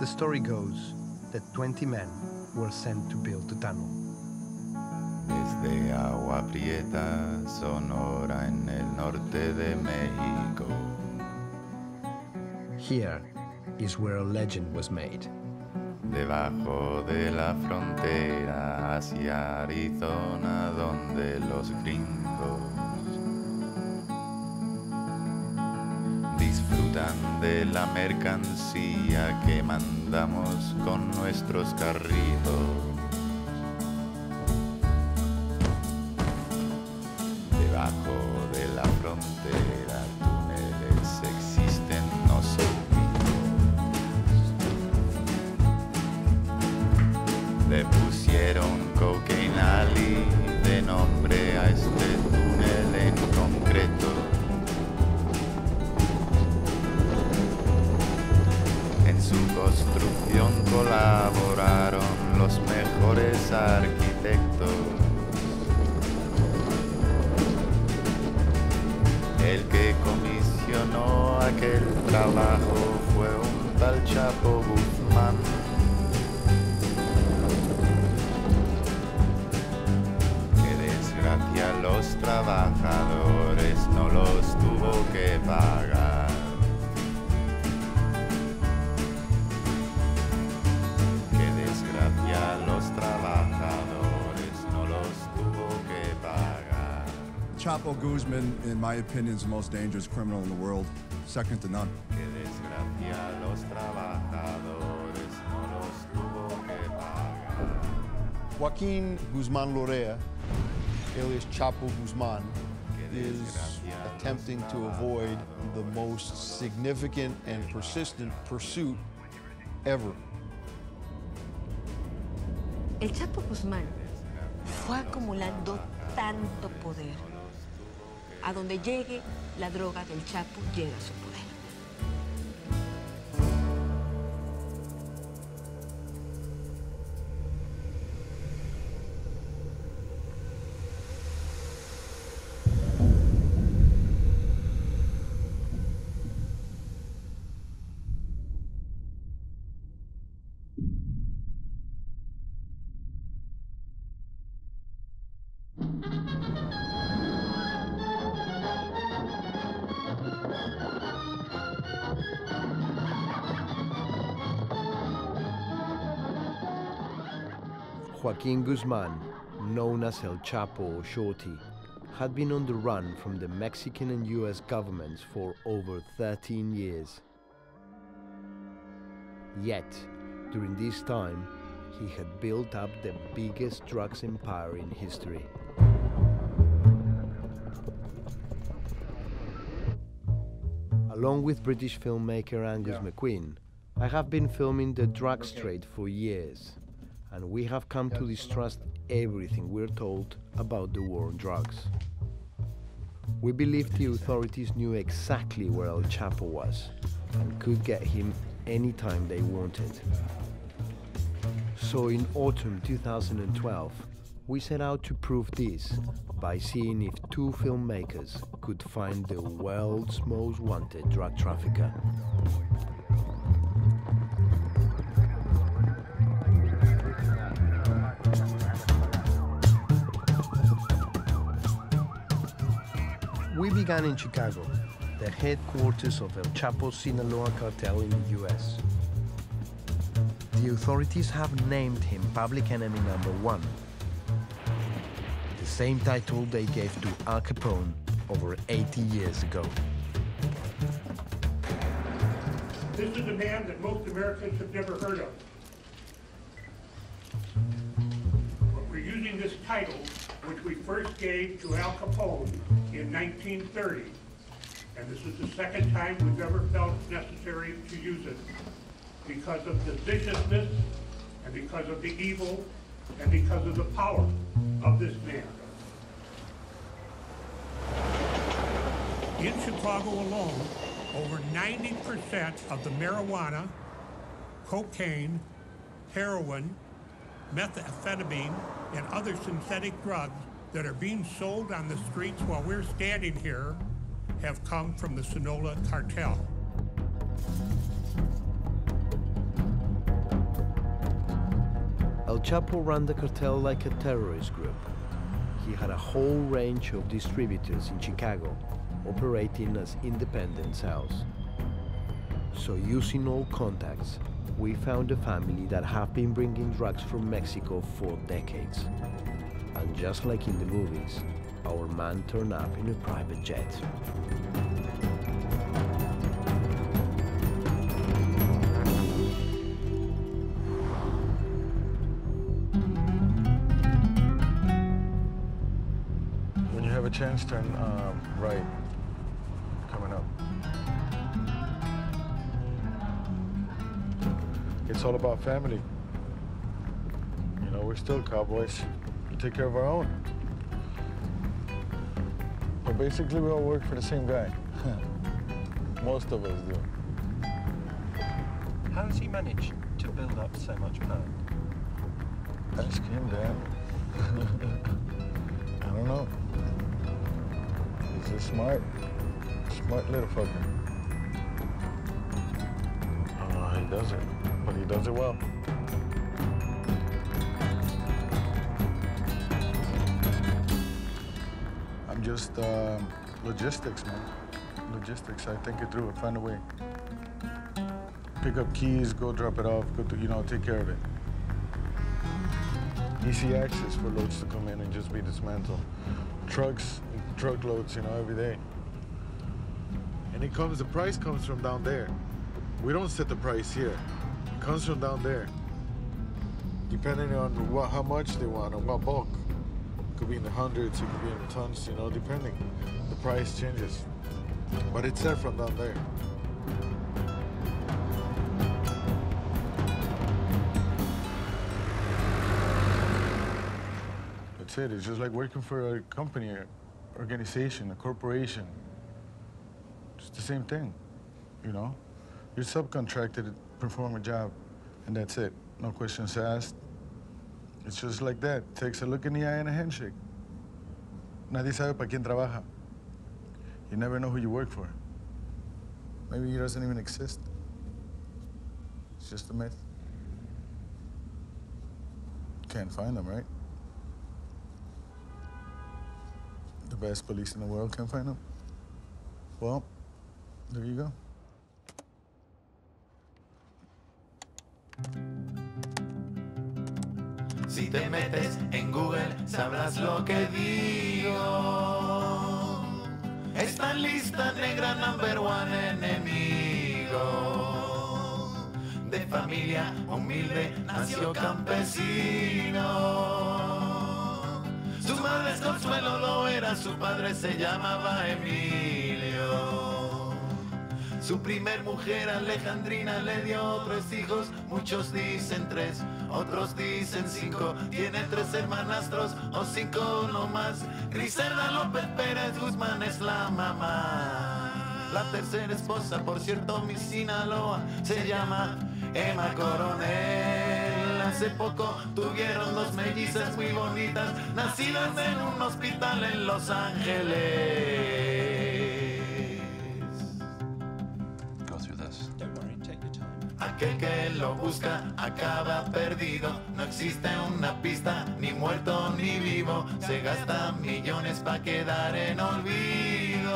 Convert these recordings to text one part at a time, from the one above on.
The story goes that 20 men were sent to build the tunnel. Desde Agua Prieta, Sonora, en el norte de México. Here is where a legend was made. Debajo de la frontera hacia Arizona, donde los gringos disfrutan de la mercancía que mandamos con nuestros carritos. In my opinion, is the most dangerous criminal in the world, second to none. Que desgracia a los trabajadores no los tuvo que pagar. Joaquin Guzman Lorea, alias Chapo Guzman, is attempting to avoid the most significant and persistent pursuit ever. El Chapo Guzmán fue acumulando tanto poder. A donde llegue, la droga del Chapo llega a su poder. Joaquin Guzman, known as El Chapo or Shorty, had been on the run from the Mexican and US governments for over 13 years. Yet, during this time, he had built up the biggest drugs empire in history. Along with British filmmaker Angus McQueen, I have been filming the drug trade for years, and we have come to distrust everything we're told about the war on drugs. We believe the authorities knew exactly where El Chapo was and could get him anytime they wanted. So in autumn 2012, we set out to prove this by seeing if two filmmakers could find the world's most wanted drug trafficker. Began in Chicago, the headquarters of El Chapo Sinaloa cartel in the US. The authorities have named him public enemy number one, the same title they gave to Al Capone over 80 years ago. This is a man that most Americans have never heard of. But we're using this title, which we first gave to Al Capone in 1930. And this is the second time we've ever felt necessary to use it because of the viciousness and because of the evil and because of the power of this man. In Chicago alone, over 90% of the marijuana, cocaine, heroin, methamphetamine, and other synthetic drugs that are being sold on the streets while we're standing here have come from the Sonora cartel. El Chapo ran the cartel like a terrorist group. He had a whole range of distributors in Chicago, operating as independent cells. So using all contacts, we found a family that have been bringing drugs from Mexico for decades. And just like in the movies, our man turned up in a private jet. Family. You know, we're still cowboys. We take care of our own. But basically, we all work for the same guy. Most of us do. How does he manage to build up so much power? Ask him, Dad. I don't know. He's a smart, smart little fucker. I don't know how he does it, but he does it well. I'm just um, logistics, man. Logistics. I think it through. I find a way. Pick up keys, go drop it off, go to, you know, take care of it easy access for loads to come in and just be dismantled. Trucks, truckloads, you know, every day. And it comes, the price comes from down there. We don't set the price here. Comes from down there. Depending on what, how much they want and what bulk. It could be in the hundreds, it could be in the tons, you know, depending. The price changes. But it's set from down there. That's it. It's just like working for a company, a organization, a corporation. It's the same thing, you know? You're subcontracted perform a job, and that's it. No questions asked. It's just like that. Takes a look in the eye and a handshake. Nadie sabe para quién trabaja. You never know who you work for. Maybe he doesn't even exist. It's just a myth. Can't find them, right? The best police in the world can't find them. Well, there you go. Te metes en Google sabrás lo que digo. Esta lista negra number one enemigo. De familia humilde nació campesino. Su madre es Consuelo lo era, su padre se llamaba Emilio. Su primer mujer Alejandrina le dio tres hijos, muchos dicen tres, otros dicen cinco. Tiene tres hermanastros o cinco no más. Griselda López Pérez Guzmán es la mamá. La tercera esposa, por cierto, mi Sinaloa, se llama Emma Coronel. Hace poco tuvieron dos mellizas muy bonitas, nacidas en un hospital en Los Ángeles. Time. Aquel que lo busca acaba perdido. No existe una pista, ni muerto ni vivo. Se gasta millones para quedar en olvido.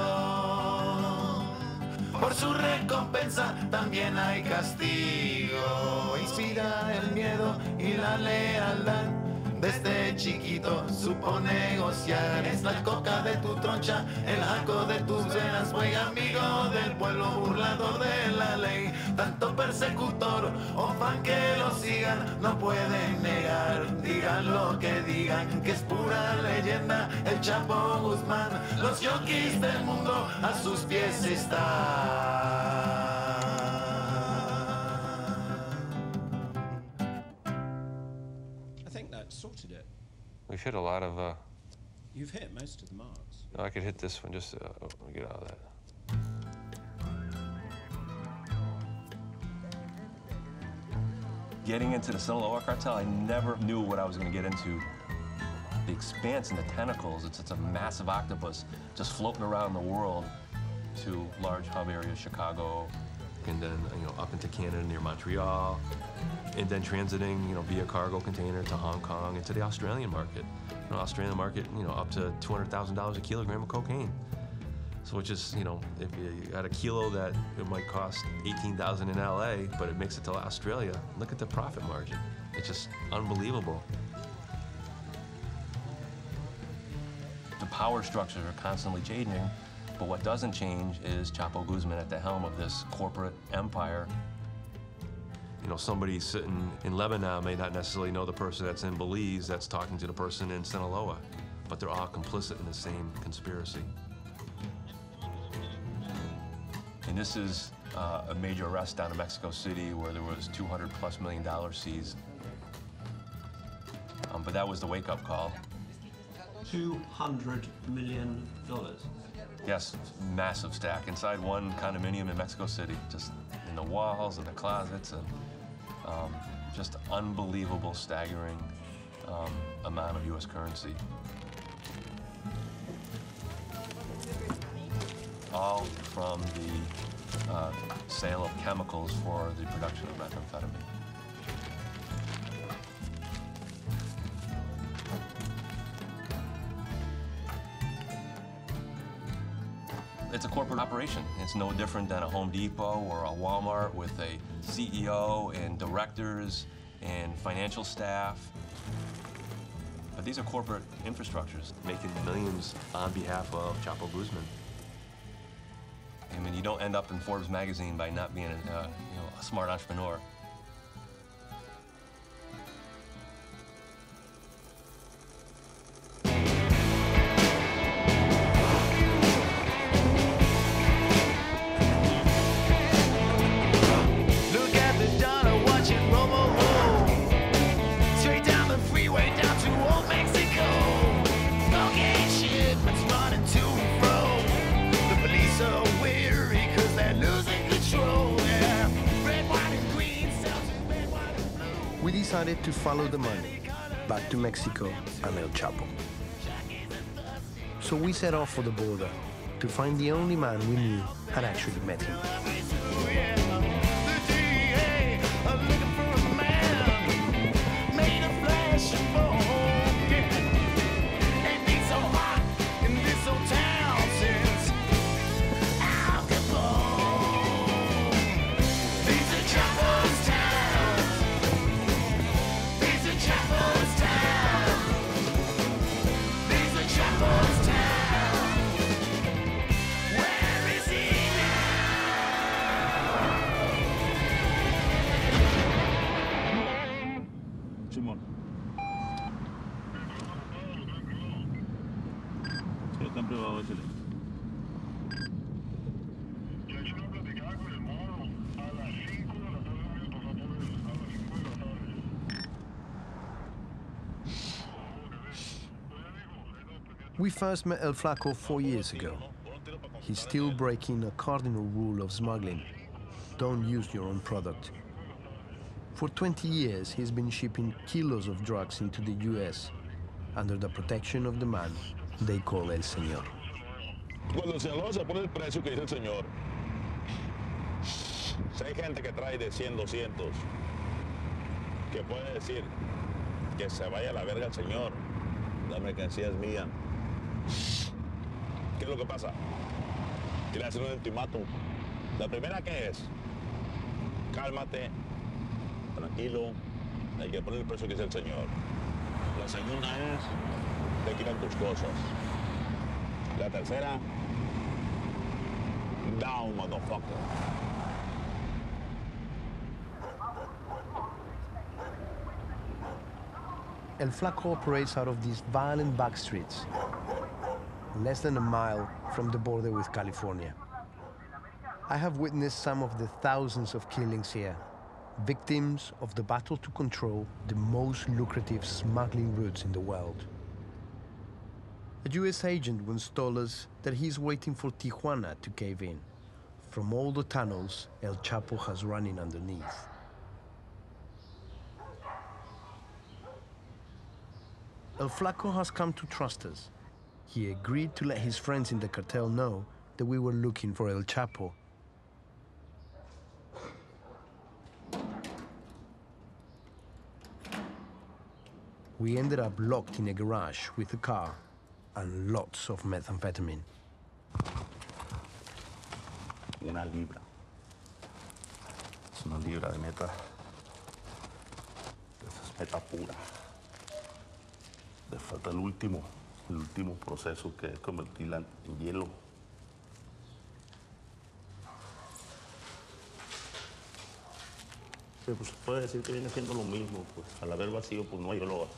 Por su recompensa también hay castigo. Inspira el miedo y la lealtad. Desde chiquito supo negociar. Es la coca de tu troncha, el jaco de tus venas. Fue amigo del pueblo, burlador de la ley. Tanto persecutor o fan que lo sigan No pueden negar, digan lo que digan Que es pura leyenda, el Chapo Guzmán Los yoquis del mundo a sus pies están think it. We've hit a lot of. Uh, You've hit most of the marks. I could hit this one just to uh, get out of that. Getting into the Sinaloa cartel, I never knew what I was going to get into. The expanse and the tentacles, it's, it's a massive octopus just floating around the world to large hub areas, Chicago, and then you know up into Canada near Montreal, and then transiting you know via cargo container to Hong Kong and to the Australian market. You know, Australian market, you know, up to two hundred thousand dollars a kilogram of cocaine. So it's just you know, if you got a kilo that it might cost eighteen thousand in LA, but it makes it to Australia, look at the profit margin. It's just unbelievable. The power structures are constantly changing, but what doesn't change is Chapo Guzman at the helm of this corporate empire. You know, somebody sitting in Lebanon may not necessarily know the person that's in Belize that's talking to the person in Sinaloa, but they're all complicit in the same conspiracy. And this is uh, a major arrest down in Mexico City where there was 200 plus million dollars seized. Um, but that was the wake-up call. $200 million. Yes, massive stack inside one condominium in Mexico City, just in the walls and the closets, and um, just unbelievable, staggering um, amount of U.S. currency. All from the uh, sale of chemicals for the production of methamphetamine. It's a corporate operation. It's no different than a Home Depot or a Walmart with a CEO and directors and financial staff. But these are corporate infrastructures making millions on behalf of Chapo Guzman. I mean, you don't end up in Forbes magazine by not being a, uh, you know, a smart entrepreneur. Follow the money back to Mexico and El Chapo. So we set off for the border to find the only man we knew had actually met him. We first met El Flaco four years ago. He's still breaking a cardinal rule of smuggling. Don't use your own product. For 20 years, he's been shipping kilos of drugs into the US under the protection of the man they call El Señor. Cuando señor se pone el precio que dice el señor. Hay gente que trae de 100, 200, que puede decir que se vaya a la verga el señor, la mercancía es mía. ¿Qué es lo que pasa? Y le hacen un ultimátum. La primera que es, cálmate, tranquilo, hay que poner el precio que dice el señor. La segunda es, te quitan tus cosas. La tercera, down, motherfucker. El Flaco operates out of these violent back streets, less than a mile from the border with California. I have witnessed some of the thousands of killings here, victims of the battle to control the most lucrative smuggling routes in the world. A US agent once told us that he's waiting for Tijuana to cave in from all the tunnels El Chapo has running underneath. El Flaco has come to trust us. He agreed to let his friends in the cartel know that we were looking for El Chapo. We ended up locked in a garage with a car and lots of methamphetamine. Una libra. Es una libra de meta. Esa es meta pura. Le falta el último. El último proceso que es convertirla en hielo. Pues se puede decir que viene siendo lo mismo, pues al haber vacío pues no hay olor.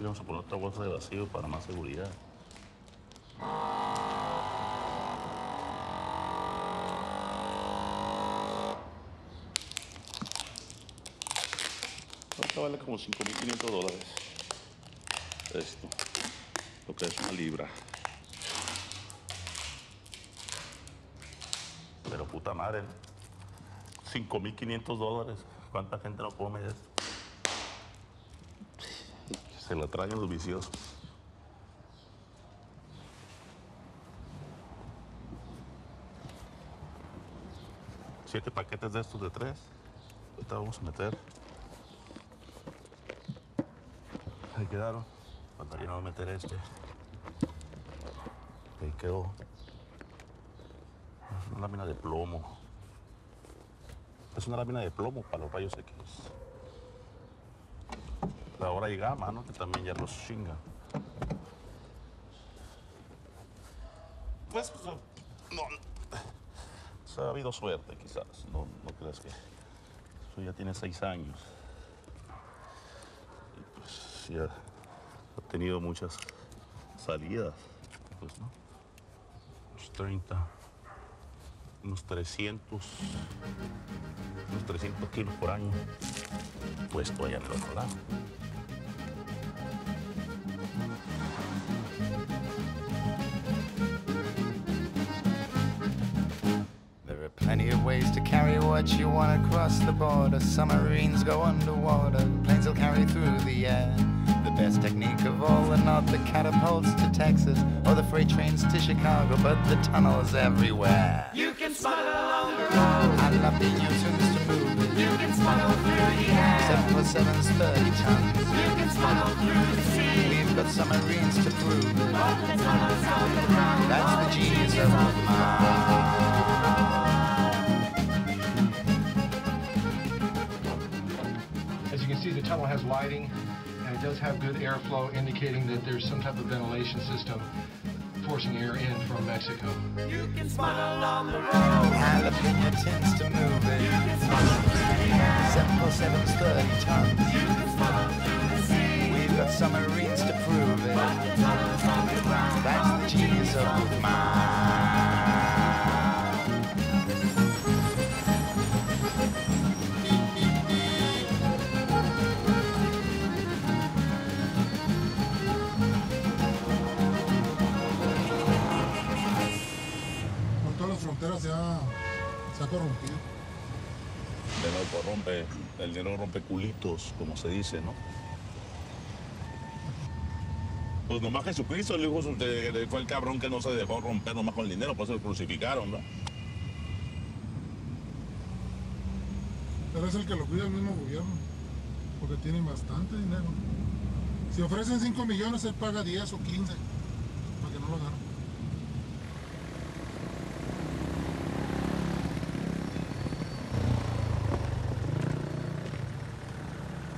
Vamos a poner otra bolsa de vacío para más seguridad. Ahorita vale como 5.500 dólares. Esto. Lo que es una libra. Pero puta madre. 5.500 dólares. ¿Cuánta gente no come esto? Se lo traen los viciosos. Siete paquetes de estos de tres. Ahorita vamos a meter. Quedaron. Faltaría no meter este. Ahí quedó. Una lámina de plomo. Es una lámina de plomo para los rayos X. La hora y gama, ¿no? Que también ya los chinga. Pues, pues, no. Ha habido suerte, quizás. No, no creas que. Eso ya tiene seis años. Pues ya tenido muchas salidas. Pues, ¿no? Unos 30. Unos 300. Unos 300 kilos por año. Puesto allá en el otro lado. There are plenty of ways to carry what you want across the border. Submarines go underwater, planes will carry through the air. The best technique of all are not the catapults to Texas or the freight trains to Chicago, but the tunnels everywhere. You can smuggle along the road. I love the new tunes to move it. You can smuggle through the air. Seven plus seven's thirty tons. You can smuggle through the sea. We've got submarines to prove it. But the tunnels underground. That's the genius of the mind. As you can see, the tunnel has lighting, and it does have good airflow, indicating that there's some type of ventilation system forcing air in from Mexico. You can smuggle along the road. Jalapeno tins to move it. You can smuggle through the air. Seven plus seven's thirty tons. You can smuggle through the sea. We've got submarines to prove it. But the tunnels underground. That's the genius of the corrompido. El dinero corrompe, el dinero rompe culitos, como se dice, ¿no? Pues nomás Jesucristo, el hijo de- fue el cabrón que no se dejó romper nomás con el dinero, por eso lo crucificaron, ¿no? Pero es el que lo cuida el mismo gobierno. Porque tienen bastante dinero. Si ofrecen 5 millones, él paga 10 o 15. Para que no lo agarren.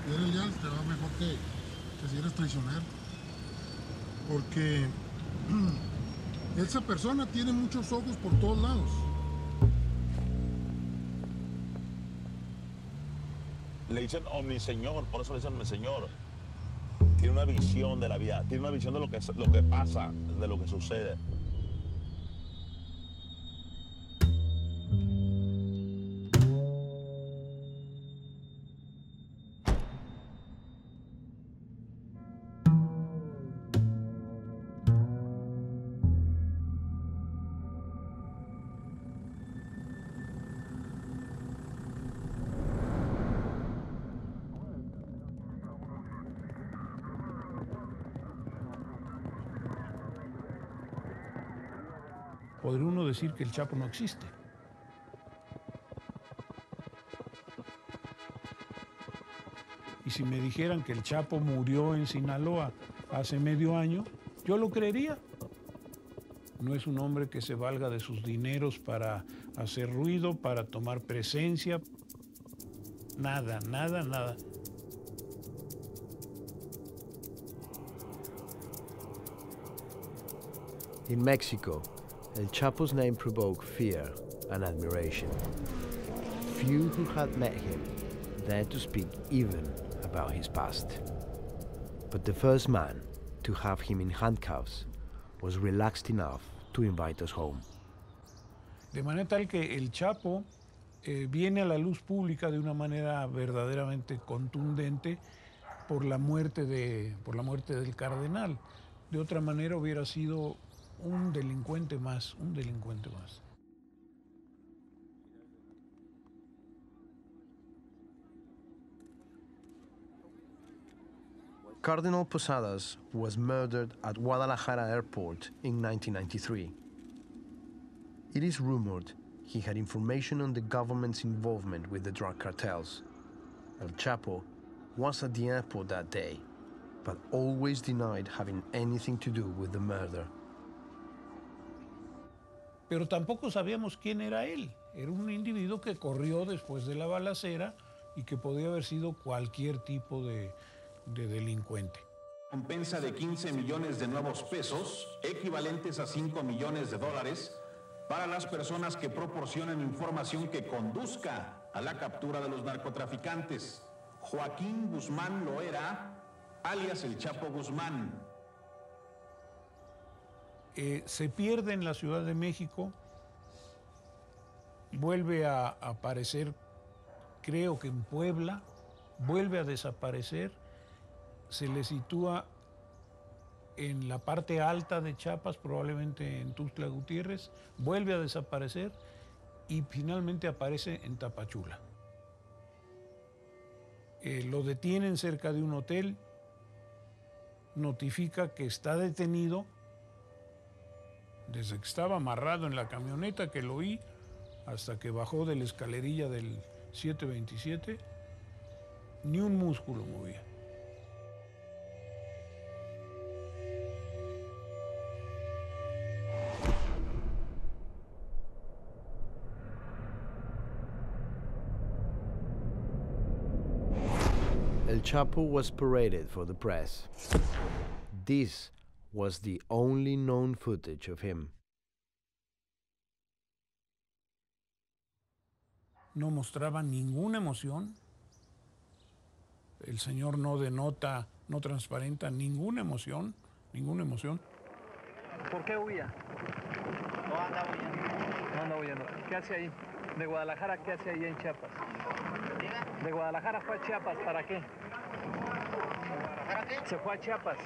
Y él ya te va mejor que, que si eres traicionero. Porque esa persona tiene muchos ojos por todos lados. Le dicen omniseñor, por eso le dicen omniseñor. Tiene una visión de la vida, tiene una visión de lo que, lo que pasa, de lo que sucede. Que el Chapo no existe. Y si me dijeran que el Chapo murió en Sinaloa hace medio año, yo lo creería. No es un hombre que se valga de sus dineros para hacer ruido, para tomar presencia. Nada, nada, nada. In Mexico, El Chapo's name provoked fear and admiration. Few who had met him dared to speak even about his past. But the first man to have him in handcuffs was relaxed enough to invite us home. De manera tal que el Chapo eh, viene a la luz pública de una manera verdaderamente contundente por la muerte de por la muerte del cardenal. De otra manera hubiera sido un delincuente más, un delincuente más. Cardinal Posadas was murdered at Guadalajara airport in 1993. It is rumored he had information on the government's involvement with the drug cartels. El Chapo was at the airport that day, but always denied having anything to do with the murder. Pero tampoco sabíamos quién era él. Era un individuo que corrió después de la balacera y que podía haber sido cualquier tipo de, de delincuente. Compensa de 15 millones de nuevos pesos, equivalentes a 5 millones de dólares, para las personas que proporcionen información que conduzca a la captura de los narcotraficantes. Joaquín Guzmán Loera, alias el Chapo Guzmán. Eh, se pierde en la Ciudad de México, vuelve a aparecer, creo que en Puebla, vuelve a desaparecer, se le sitúa en la parte alta de Chiapas, probablemente en Tuxtla Gutiérrez, vuelve a desaparecer y finalmente aparece en Tapachula. Eh, lo detienen cerca de un hotel, notifica que está detenido desde que estaba amarrado en la camioneta que lo oí hasta que bajó de la escalerilla del 727, ni un músculo movía. El Chapo was paraded for the press. This was the only known footage of him. No mostraba ninguna emoción. El señor no denota, no transparenta ninguna emoción, ninguna emoción. ¿Por qué huía? No anda huyendo. No anda huyendo. ¿Qué hace ahí? De Guadalajara, ¿qué hace ahí en Chiapas? De Guadalajara fue a Chiapas, ¿para qué? Se fue a Chiapas.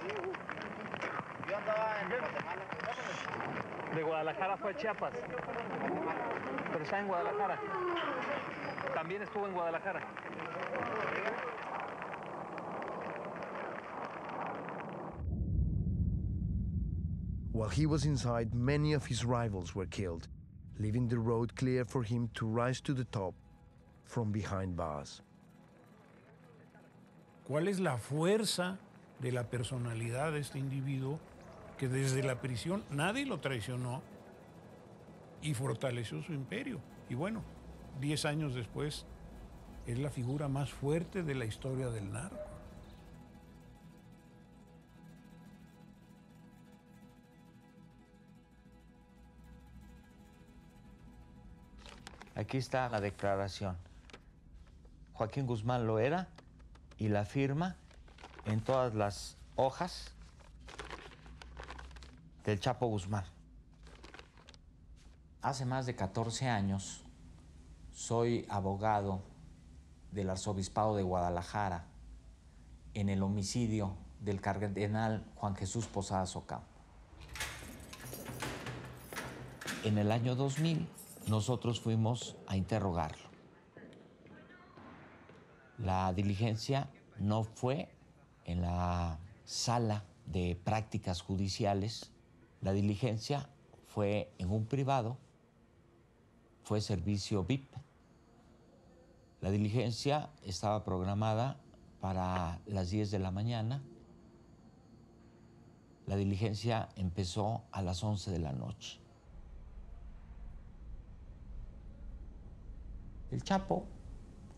Yo andaba en Guatemala. De Guadalajara fue a Chiapas. Pero está en Guadalajara. También estuvo en Guadalajara. While he was inside, many of his rivals were killed, leaving the road clear for him to rise to the top from behind bars. ¿Cuál es la fuerza de la personalidad de este individuo que desde la prisión nadie lo traicionó y fortaleció su imperio? Y bueno, diez años después es la figura más fuerte de la historia del narco. Aquí está la declaración. Joaquín Guzmán lo era y la firma en todas las hojas del Chapo Guzmán. Hace más de 14 años soy abogado del Arzobispado de Guadalajara en el homicidio del cardenal Juan Jesús Posadas Ocampo. En el año 2000 nosotros fuimos a interrogarlo. La diligencia no fue en la sala de prácticas judiciales, la diligencia fue en un privado, fue servicio VIP. La diligencia estaba programada para las 10 de la mañana. La diligencia empezó a las 11 de la noche. El Chapo,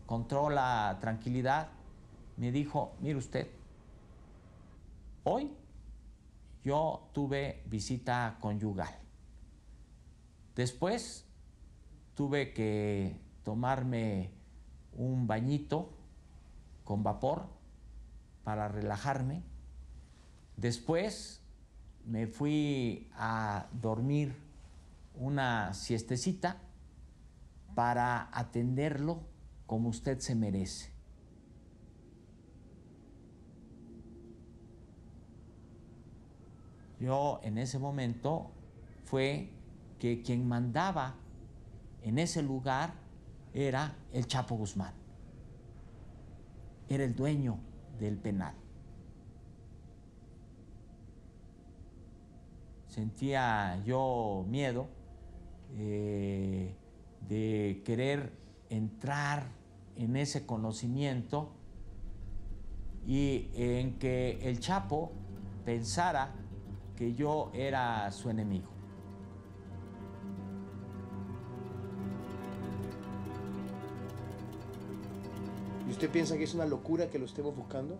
con la tranquilidad, me dijo, mire usted, hoy yo tuve visita conyugal. Después tuve que tomarme un bañito con vapor para relajarme. Después me fui a dormir una siestecita para atenderlo como usted se merece. Yo en ese momento fue que quien mandaba en ese lugar era el Chapo Guzmán. Era el dueño del penal. Sentía yo miedo eh, de querer entrar en ese conocimiento y en que el Chapo pensara que yo era su enemigo. ¿Y usted piensa que es una locura que lo estemos buscando?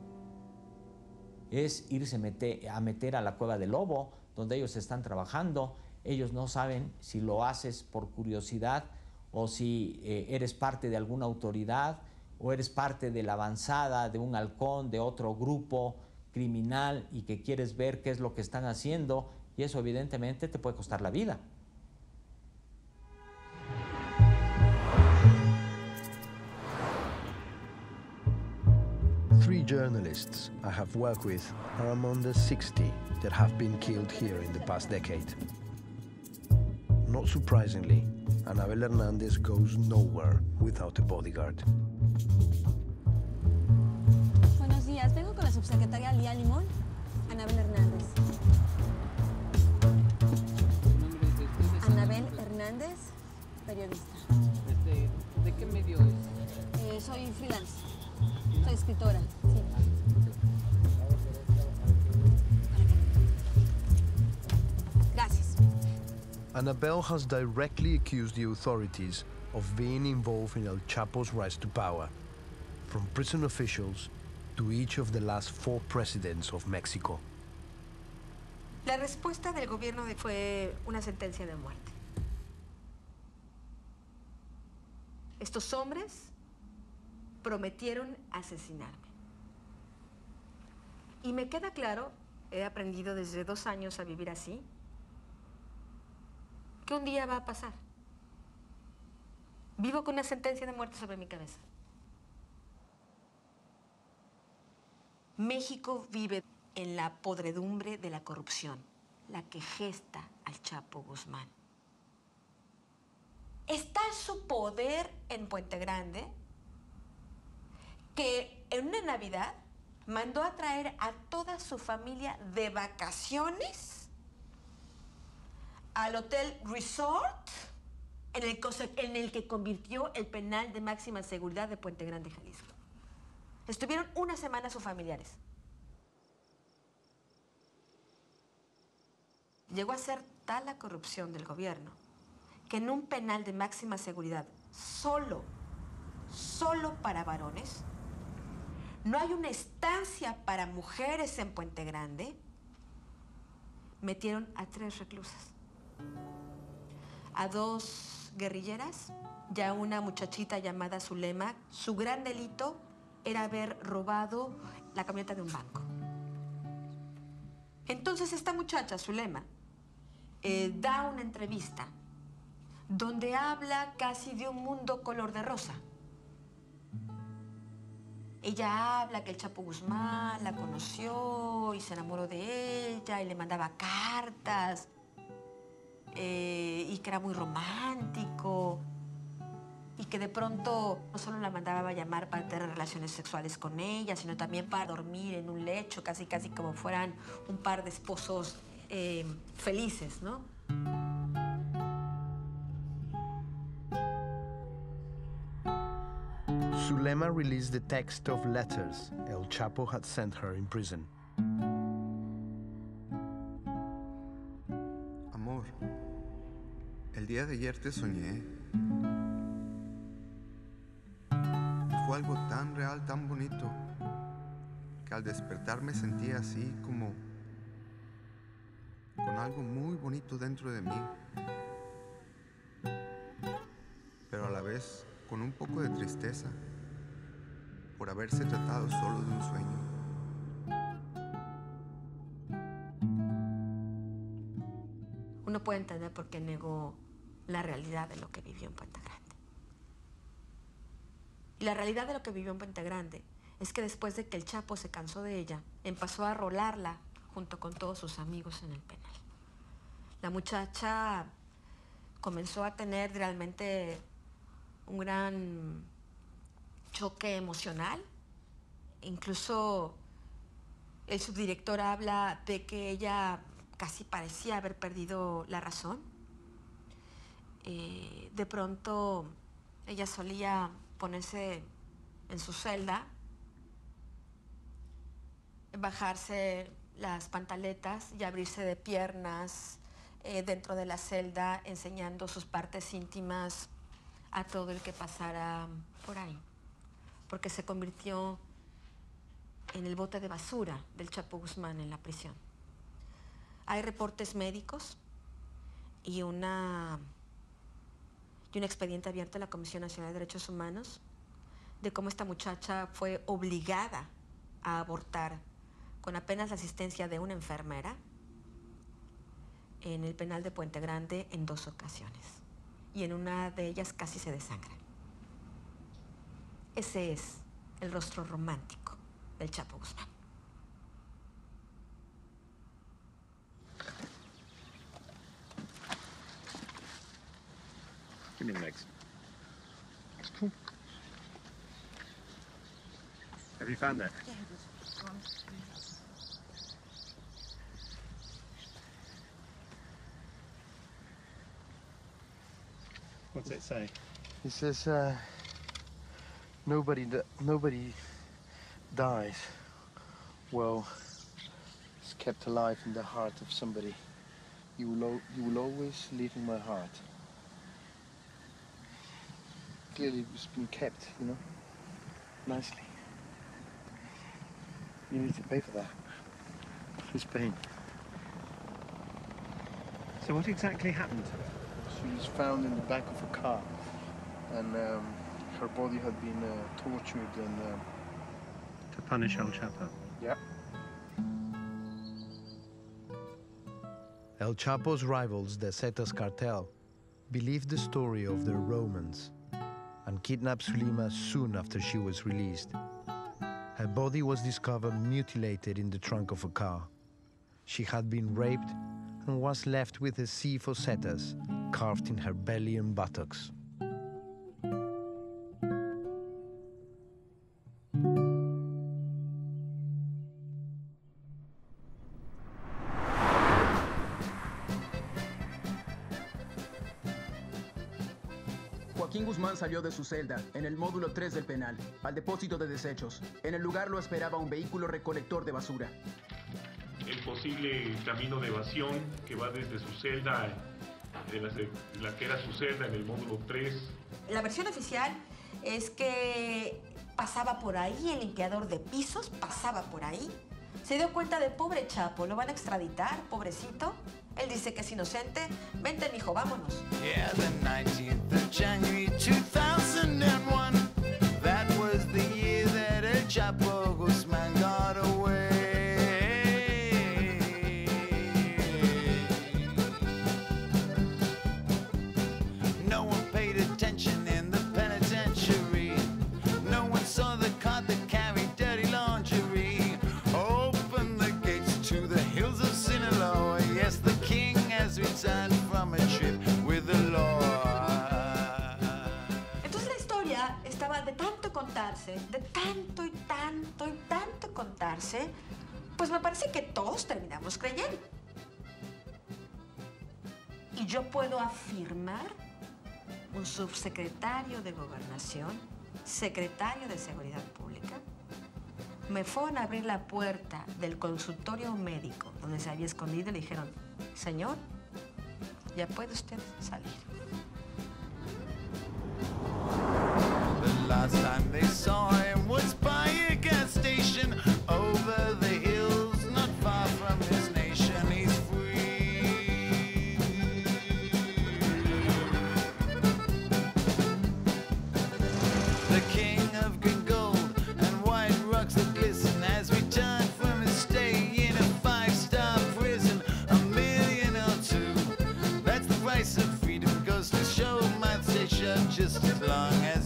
Es irse a meter a la cueva del lobo, donde ellos están trabajando. Ellos no saben si lo haces por curiosidad o si eh, eres parte de alguna autoridad o eres parte de la avanzada de un halcón, de otro grupo criminal y que quieres ver qué es lo que están haciendo y eso evidentemente te puede costar la vida. Three journalists I have worked with are among the 60 that have been killed here in the past decade. Not surprisingly, Anabel Hernandez goes nowhere without a bodyguard. Vengo con subsecretaria Lía Limón, Anabel Hernández. Anabel Hernández, periodista. Este, ¿De qué medio es? Eh, soy freelance. Soy escritora, sí. Gracias. Annabelle has directly accused the authorities of being involved in El Chapo's rise to power, from prison officials to each of the last four presidents of Mexico. La respuesta del gobierno fue una sentencia de muerte. Estos hombres prometieron asesinarme. Y me queda claro, he aprendido desde dos años a vivir así, que un día va a pasar. Vivo con una sentencia de muerte sobre mi cabeza. México vive en la podredumbre de la corrupción, la que gesta al Chapo Guzmán. Está su poder en Puente Grande, que en una Navidad mandó a traer a toda su familia de vacaciones al Hotel Resort, en el, en el que convirtió el penal de máxima seguridad de Puente Grande, Jalisco. Estuvieron una semana sus familiares. Llegó a ser tal la corrupción del gobierno que en un penal de máxima seguridad, solo, solo para varones, no hay una estancia para mujeres en Puente Grande, metieron a tres reclusas. A dos guerrilleras y a una muchachita llamada Zulema. Su gran delito era haber robado la camioneta de un banco. Entonces esta muchacha, Zulema, eh, da una entrevista donde habla casi de un mundo color de rosa. Ella habla que el Chapo Guzmán la conoció y se enamoró de ella y le mandaba cartas eh, y que era muy romántico y que de pronto no solo la mandaba a llamar para tener relaciones sexuales con ella, sino también para dormir en un lecho, casi casi como fueran un par de esposos eh, felices, ¿no? Zulema released the text of letters El Chapo had sent her in prison. Amor, el día de ayer te soñé algo tan real, tan bonito, que al despertar me sentí así como con algo muy bonito dentro de mí, pero a la vez con un poco de tristeza por haberse tratado solo de un sueño. Uno puede entender por qué negó la realidad de lo que vivió en Puente. Y la realidad de lo que vivió en Puente Grande es que después de que el Chapo se cansó de ella, empezó a rolarla junto con todos sus amigos en el penal. La muchacha comenzó a tener realmente un gran choque emocional. Incluso el subdirector habla de que ella casi parecía haber perdido la razón. Eh, de pronto ella solía ponerse en su celda, bajarse las pantaletas y abrirse de piernas eh, dentro de la celda, enseñando sus partes íntimas a todo el que pasara por ahí, porque se convirtió en el bote de basura del Chapo Guzmán en la prisión. Hay reportes médicos y una y un expediente abierto a la Comisión Nacional de Derechos Humanos de cómo esta muchacha fue obligada a abortar con apenas la asistencia de una enfermera en el penal de Puente Grande en dos ocasiones. Y en una de ellas casi se desangra. Ese es el rostro romántico del Chapo Guzmán. Give me the mix. Cool. Have you found that? What's it say? It says, uh, nobody, nobody dies. Well, it's kept alive in the heart of somebody. You will, you will always live in my heart. Clearly, it's been kept, you know, nicely. You need to pay for that. Who's paying? So what exactly happened to her? She was found in the back of a car, and um, her body had been uh, tortured and. Um, To punish El Chapo. yeah. El Chapo's rivals, the Zetas cartel, believed the story of their romance and kidnapped Sulima soon after she was released. Her body was discovered mutilated in the trunk of a car. She had been raped and was left with a C for Zetas carved in her belly and buttocks. Salió de su celda, en el módulo 3 del penal, al depósito de desechos. En el lugar lo esperaba un vehículo recolector de basura. el posible camino de evasión que va desde su celda, de la, de la que era su celda en el módulo 3, La versión oficial es que pasaba por ahí, el limpiador de pisos pasaba por ahí. Se dio cuenta de pobre Chapo, lo van a extraditar, pobrecito. Él dice que es inocente. Vente, mijo, vámonos. Yeah, the 19th of January 2001. That was the year that El Chapo Guzman de tanto y tanto y tanto contarse, pues me parece que todos terminamos creyendo. Y yo puedo afirmar, un subsecretario de gobernación secretario de Seguridad Pública, me fueron a abrir la puerta del consultorio médico donde se había escondido y le dijeron, señor, ya puede usted salir. The last time they saw him was by a gas station over the hills, not far from his nation. He's free. The king of green gold and white rocks that glisten has returned from his stay in a five-star prison. A million or two. That's the price of freedom. Goes to show my station just as long as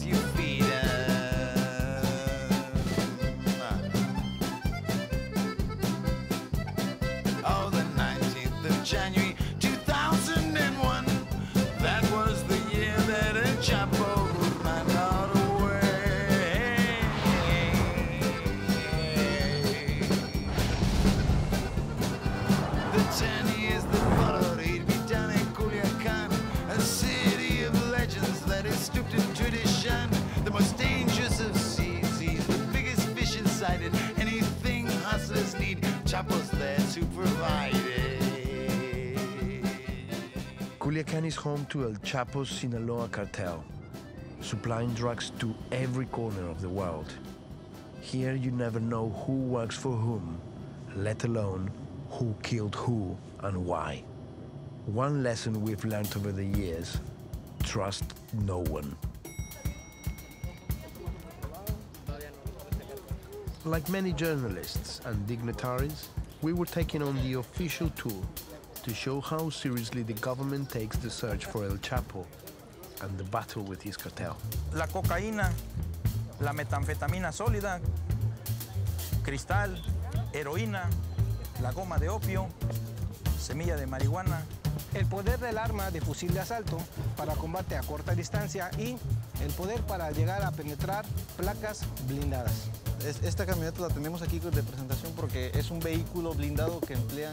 Culiacan is home to El Chapo's Sinaloa cartel, supplying drugs to every corner of the world. Here you never know who works for whom, let alone who killed who and why. One lesson we've learned over the years trust no one. Like many journalists and dignitaries, we were taken on the official tour to show how seriously the government takes the search for El Chapo and the battle with his cartel. la cocaína, la metanfetamina sólida, cristal, heroína, la goma de opio, semilla de marihuana. El poder del arma de fusil de asalto para combate a corta distancia y el poder para llegar a penetrar placas blindadas. Es- esta camioneta la tenemos aquí de presentación porque es un vehículo blindado que emplea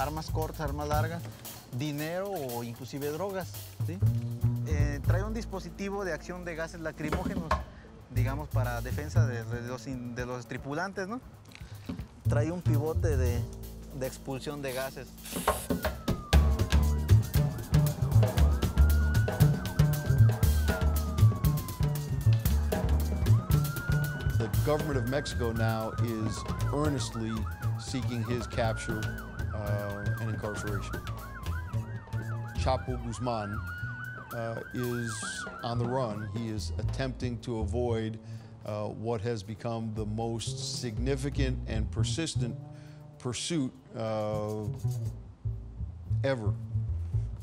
armas cortas, armas largas, dinero o inclusive drogas. Eh, trae un dispositivo de acción de gases lacrimógenos, digamos, para defensa de, de los, de los tripulantes, ¿no? Trae un pivote de, de expulsión de gases. The government of Mexico now is earnestly seeking his capture and incarceration. Chapo Guzman uh, is on the run. He is attempting to avoid uh, what has become the most significant and persistent pursuit uh, ever.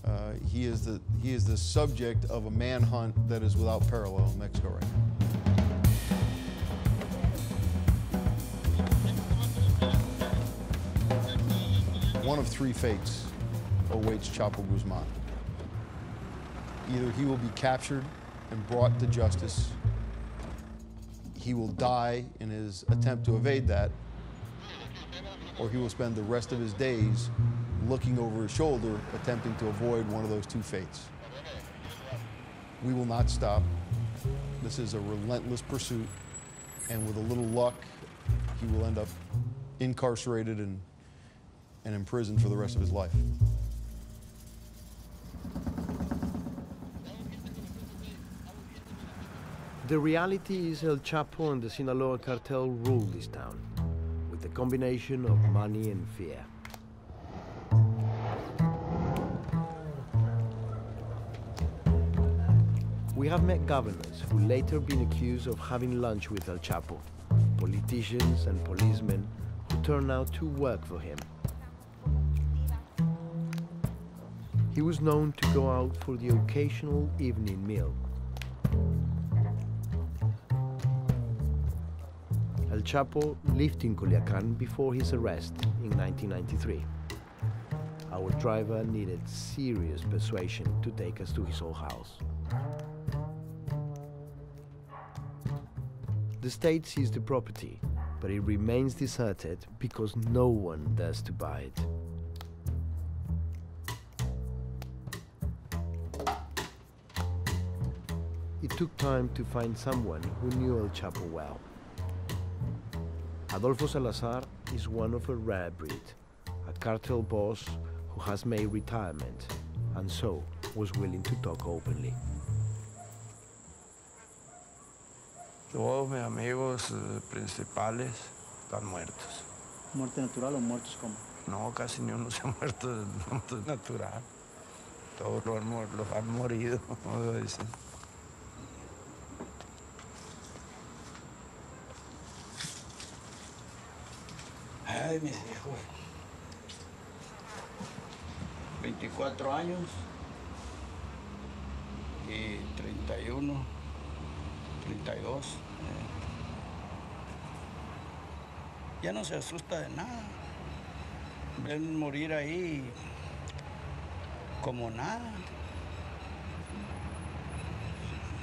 Uh, he is the he is the subject of a manhunt that is without parallel in Mexico right now. One of three fates awaits Chapo Guzman. Either he will be captured and brought to justice, he will die in his attempt to evade that, or he will spend the rest of his days looking over his shoulder, attempting to avoid one of those two fates. We will not stop. This is a relentless pursuit, and with a little luck, he will end up incarcerated and, and imprisoned for the rest of his life. The reality is El Chapo and the Sinaloa cartel rule this town with a combination of money and fear. We have met governors who later been accused of having lunch with El Chapo, politicians and policemen who turn out to work for him. He was known to go out for the occasional evening meal. El Chapo lived in Culiacan before his arrest in 1993. Our driver needed serious persuasion to take us to his old house. The state seized the property, but it remains deserted because no one dares to buy it. Took time to find someone who knew El Chapo well. Adolfo Salazar is one of a rare breed, a cartel boss who has made retirement and so was willing to talk openly. Todos mis amigos eh, principales están muertos. ¿Muerte natural o muertos como? No, casi ni uno se ha muerto de muerte natural. Todos los han, los han morido, como dicen. Ay, mis hijos. 24 años y 31, 32. eh. Ya no se asusta de nada. Ven morir ahí como nada.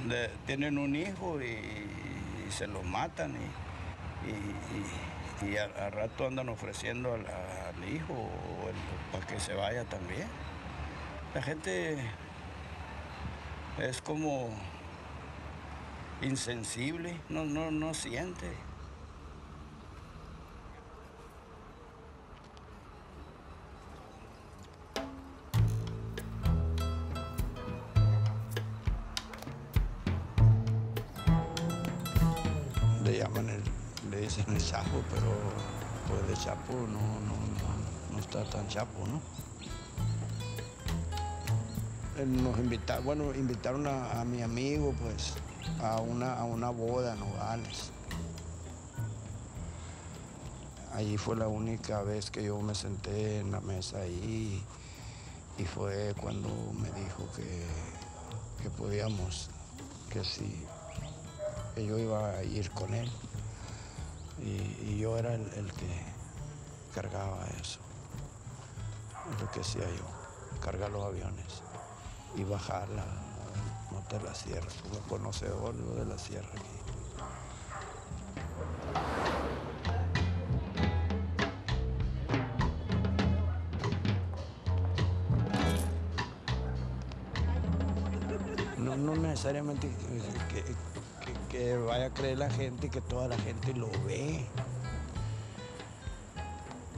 Le- tienen un hijo y, y se lo matan y, y- y- y a, a rato andan ofreciendo al, al hijo o el- para que se vaya también. La gente es como insensible, no, no, no siente. Dicen el chapo, pero pues de chapo no, no, no, está tan chapo, ¿no? Nos invitaron, bueno, invitaron a, a mi amigo, pues, a una, a una boda en Nogales. Allí fue la única vez que yo me senté en la mesa ahí y fue cuando me dijo que, que podíamos, que sí, que yo iba a ir con él. Y, yo era el, el que cargaba eso. Es lo que hacía yo, cargar los aviones y bajarla, montar la sierra, porque conocedor de la sierra aquí. No necesariamente que, vaya a creer la gente que toda la gente lo ve.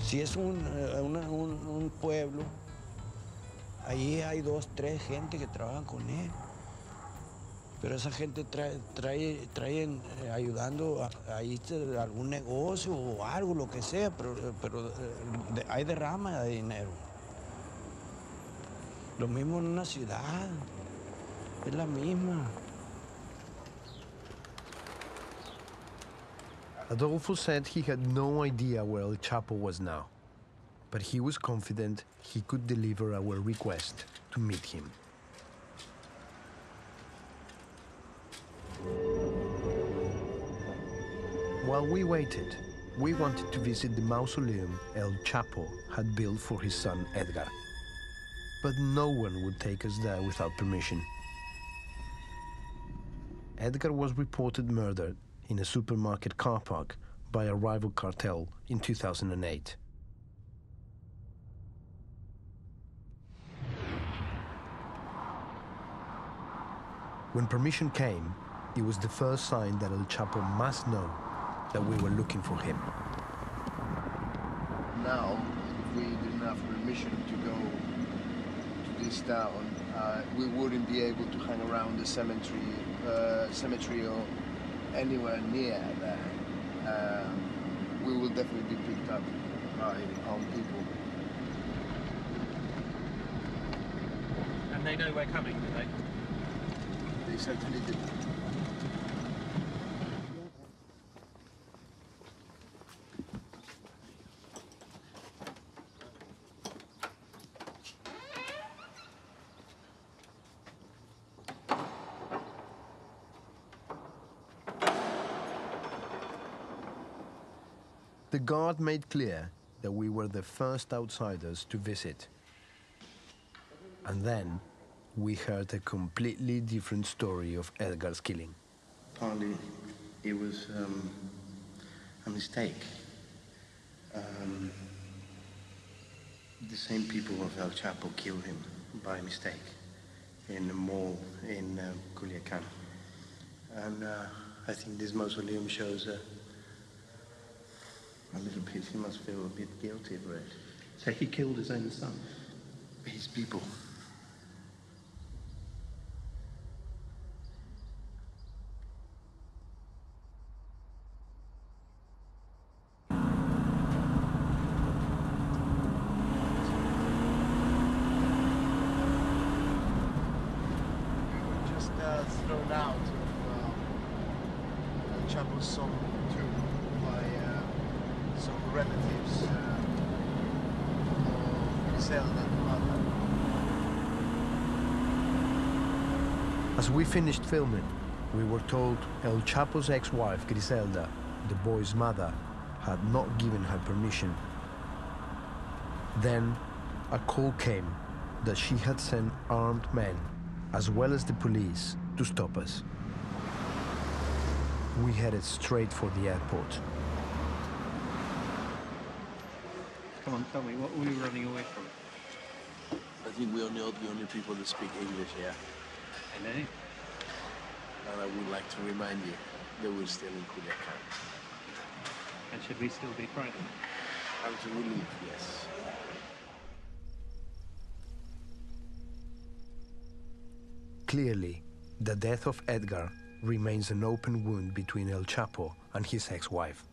Si es un, eh, un, un pueblo, ahí hay dos, tres gente que trabajan con él. Pero esa gente trae, trae, eh, ayudando a, ahí algún negocio o algo, lo que sea, pero, pero eh, de- hay derrama de dinero. Lo mismo en una ciudad, es la misma. Adolfo said he had no idea where El Chapo was now, but he was confident he could deliver our request to meet him. While we waited, we wanted to visit the mausoleum El Chapo had built for his son Edgar. But no one would take us there without permission. Edgar was reported murdered in a supermarket car park by a rival cartel in 2008. When permission came, it was the first sign that El Chapo must know that we were looking for him. Now, if we didn't have permission to go to this town, uh, we wouldn't be able to hang around the cemetery, uh, cemetery or anywhere near there. Um, we will definitely be picked up by armed people. And they know we're coming, do they? They certainly do. Guard made clear that we were the first outsiders to visit. And then we heard a completely different story of Edgar's killing. Partly, it was um, a mistake. Um, the same people of El Chapo killed him by mistake in a mall in uh, Culiacan. And uh, I think this mausoleum shows uh, a little bit, he must feel a bit guilty for it. So he killed his own son? His people. just uh, thrown out of uh, El Chapo's son too by uh, some relatives uh, of Griselda, the mother. As we finished filming, we were told El Chapo's ex-wife, Griselda, the boy's mother, had not given her permission. Then a call came that she had sent armed men, as well as the police, to stop us. We headed straight for the airport. Come on, tell me, what were you running away from? I think we are not the only people that speak English here. LA? And I would like to remind you that we're still in Culiacan. And should we still be frightened? Until we leave, yes. Clearly, the death of Edgar remains an open wound between El Chapo and his ex-wife.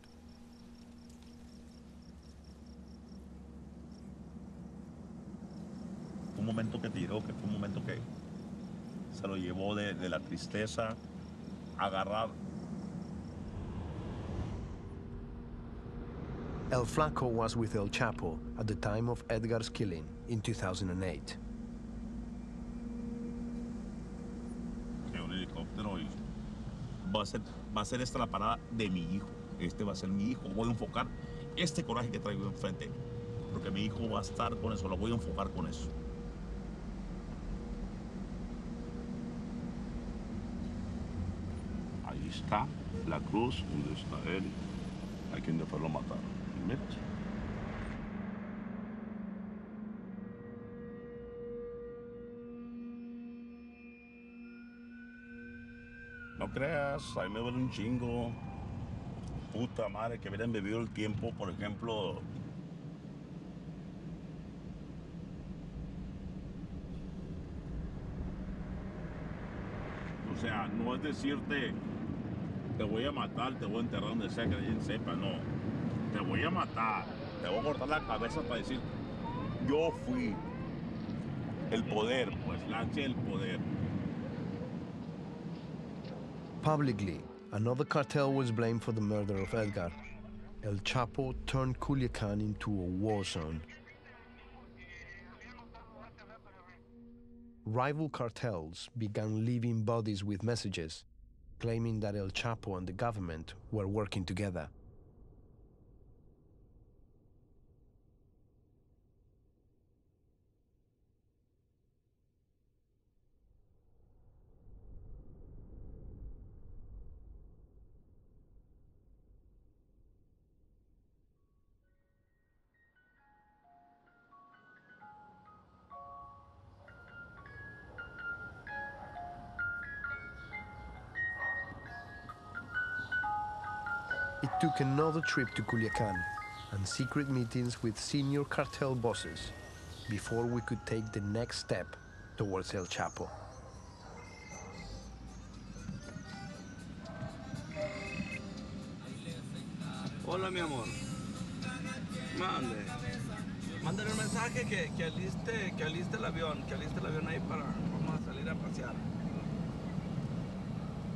un momento que tiró, que fue un momento que se lo llevó de, de la tristeza, agarrar. El Flaco was with El Chapo at the time of Edgar's killing in 2008. que un helicóptero y va a ser, va a ser esta la parada de mi hijo. Este va a ser mi hijo. Voy a enfocar este coraje que traigo enfrente. Porque mi hijo va a estar con eso, lo voy a enfocar con eso. Ahí está la cruz donde está él, a quien después lo mataron. Mira. No creas, ahí me duele un chingo. Puta madre, que hubieran bebido el tiempo, por ejemplo. O sea, no es decirte, te voy a matar, te voy a enterrar donde sea que alguien sepa, no. Te voy a matar, te voy a cortar la cabeza para decir, yo fui el poder, pues, lance el poder. Publicly, another cartel was blamed for the murder of Edgar. El Chapo turned Culiacan into a war zone. Rival cartels began leaving bodies with messages, claiming that El Chapo and the government were working together. Took another trip to Culiacan and secret meetings with senior cartel bosses before we could take the next step towards El Chapo. Hola, mi amor. Mande. Mándale un mensaje que, que, aliste, que aliste el avión, que aliste el avión ahí para vamos a salir a pasear.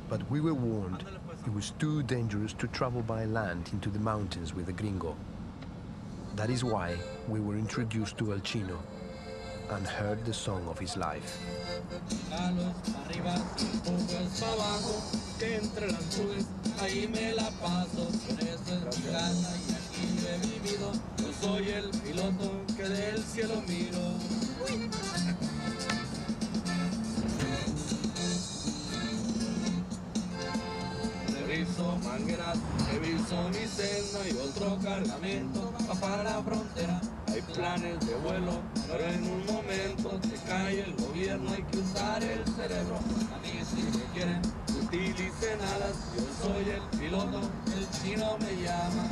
But we were warned it was too dangerous to travel by land into the mountains with a gringo. That is why we were introduced to El Chino and heard the song of his life. Mangueras. He visto mi cena y otro cargamento va para la frontera. Hay planes de vuelo, pero en un momento se cae el gobierno, hay que usar el cerebro. A mí si me quieren, utilicen alas, yo soy el piloto, el chino me llama.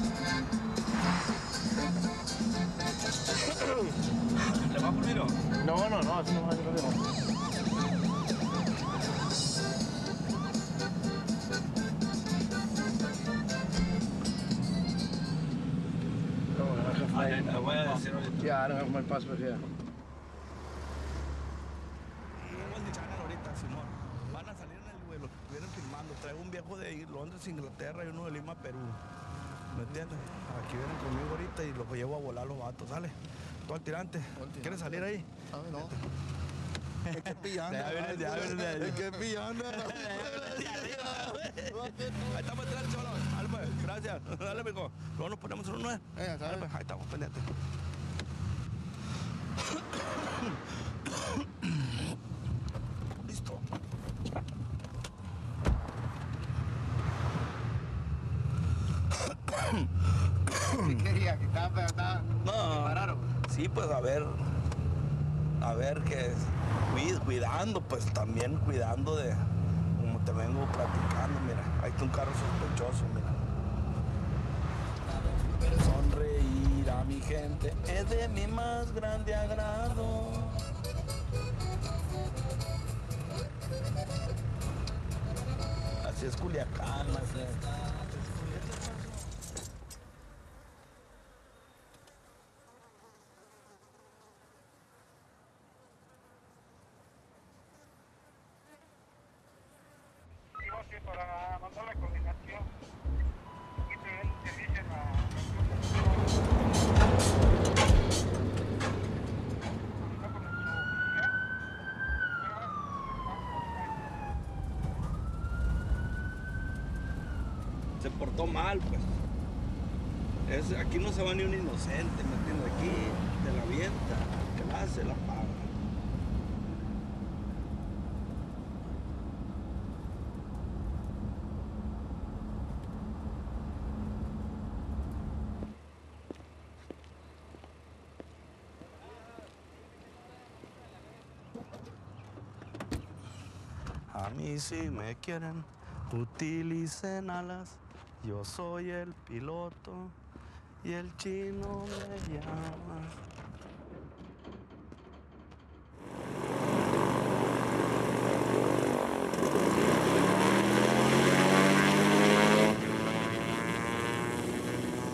¿Le va por tiro? No, no, no, así no va a Le voy a decir ahorita. Yeah, I don't have my passport here. De ahorita, Simón. Van a salir en el vuelo. Vienen filmando. Traigo un viejo de Londres, Inglaterra y uno de Lima, Perú. ¿Me entiendes? Aquí vienen conmigo ahorita y los llevo a volar los vatos. Sale. Tú al tirante. ¿Quieres salir ahí? A ver, no. Es que pillando. Ya viene, ya viene. Es que pillando. Ahí estamos adelante, chaval. Gracias. Dale, mijo. Luego nos ponemos uno nueve. Dale, pues. Ahí estamos pendientes. Listo. ¿Qué quería? ¿Que estaba, estaba No. pararon? Sí, pues a ver. A ver que cuid- cuidando, pues también cuidando de como te vengo platicando, mira, ahí está un carro sospechoso, mira. Mi gente es de mi más grande agrado. Así es Culiacán, así es. Inocente, ¿me? Aquí te la avienta, que la hace, la paga. A mí si me quieren, utilicen alas. Yo soy el piloto y el chino me llama.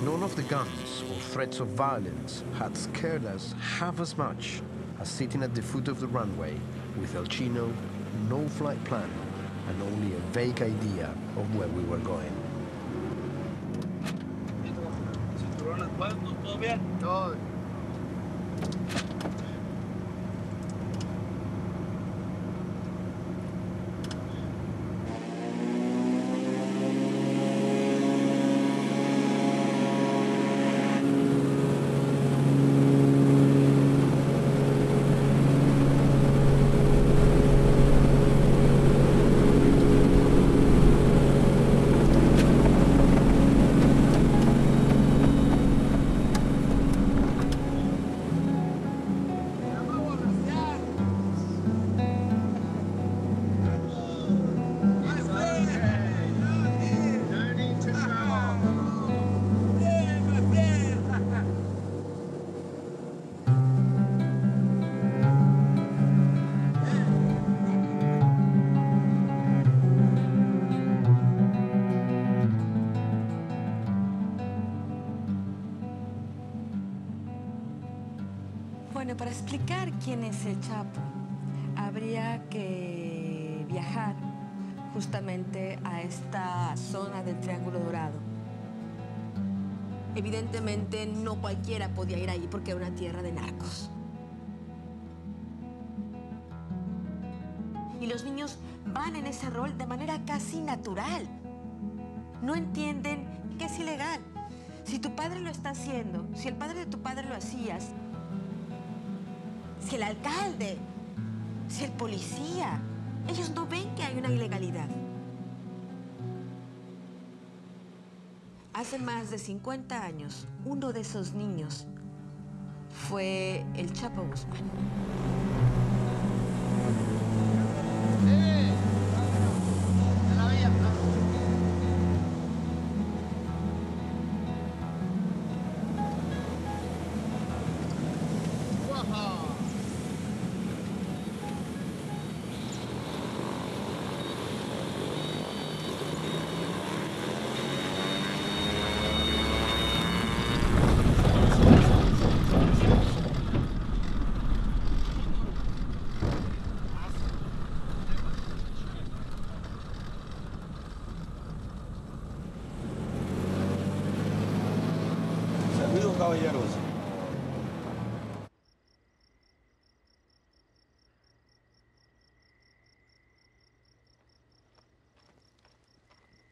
None of the guns or threats of violence had scared us half as much as sitting at the foot of the runway with El Chino, no flight plan, and only a vague idea of where we were going. bác cô biết. Rồi. Quién es el Chapo, habría que viajar justamente a esta zona del Triángulo Dorado. Evidentemente no cualquiera podía ir ahí porque era una tierra de narcos. Y los niños van en ese rol de manera casi natural. No entienden que es ilegal. Si tu padre lo está haciendo, si el padre de tu padre lo hacías, si el alcalde, si el policía, ellos no ven que hay una ilegalidad. Hace más de 50 años, uno de esos niños fue el Chapo Guzmán. Servido,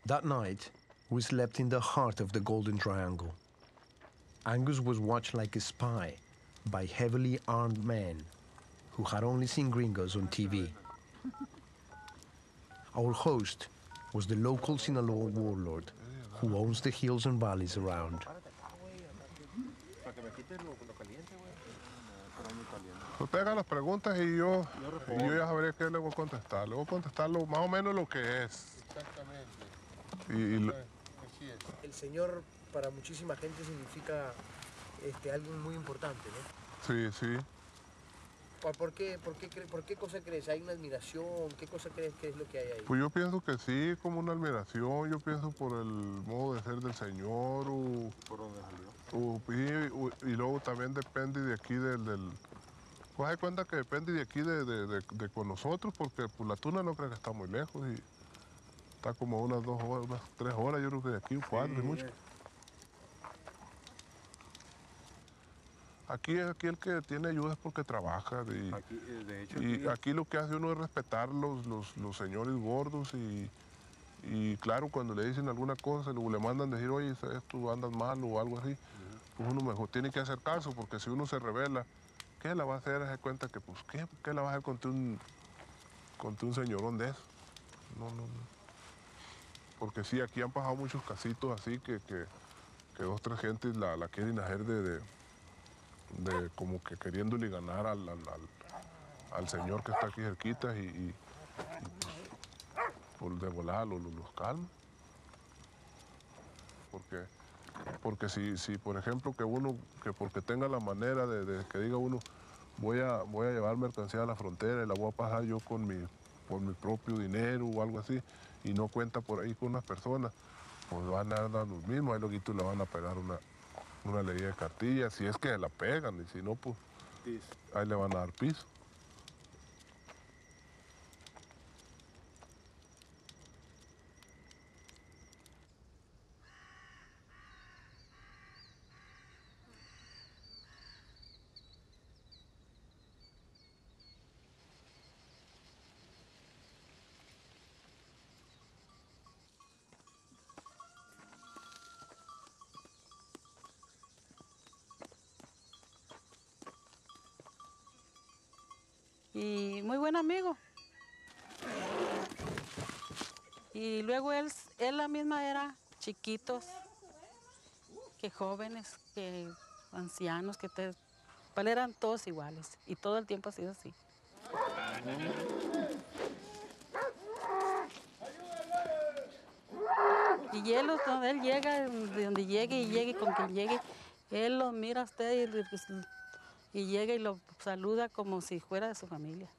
That night, we slept in the heart of the Golden Triangle. Angus was watched like a spy by heavily armed men who had only seen gringos on TV. Our host was the local Sinaloa warlord who owns the hills and valleys around. Yo, yo ya sabré qué le voy a contestar. Le voy a contestar más o menos lo que es. Y, y lo- El Señor para muchísima gente significa este, algo muy importante, ¿no? sí, sí. ¿Por, qué, por, qué, ¿Por qué cosa crees? ¿Hay una admiración? ¿Qué cosa crees que es lo que hay ahí? Pues yo pienso que sí, como una admiración, yo pienso por el modo de ser del Señor, o, ¿Por dónde salió? o- y, o- y luego también depende de aquí del... del pues hay cuenta que depende de aquí de, de- de- de con nosotros, porque pues, la tuna no creo que está muy lejos y está como unas dos horas, unas tres horas, yo creo que de aquí, cuatro, y mucho. Aquí, aquí el que tiene ayuda es porque trabaja y, Aquí, eh, de hecho, y aquí- aquí lo que hace uno es respetar los, los, los señores gordos y, y claro, cuando le dicen alguna cosa, le, le mandan decir, oye, tú andas mal o algo así, pues uno mejor tiene que hacer caso, porque si uno se revela, ¿qué la va a hacer? Se cuenta que, pues, ¿qué, qué la va a hacer contra un, contra un señorón de eso? No, no, no. Porque sí, aquí han pasado muchos casitos así que, que, que dos, tres gentes la, la quieren hacer de, de, como que queriéndole ganar al, al, al- señor que está aquí cerquita y, por de volada los, los- calma. Porque, porque si, si, por ejemplo, que uno, que porque tenga la manera de, de que diga uno, voy a, voy a llevar mercancía a la frontera y la voy a pasar yo con mi, por mi propio dinero o algo así, y no cuenta por ahí con unas personas, pues van a dar los mismos, ahí luego le van a pegar una, una ley de cartilla, si es que la pegan, y si no, pues ahí le van a dar piso. Y luego él, él la misma era chiquitos, que jóvenes, que ancianos, que te, él eran todos iguales y todo el tiempo ha sido así. Y él, donde él llega, de donde llegue y llegue con quien llegue, él lo mira a usted pues, y llega y lo saluda como si fuera de su familia.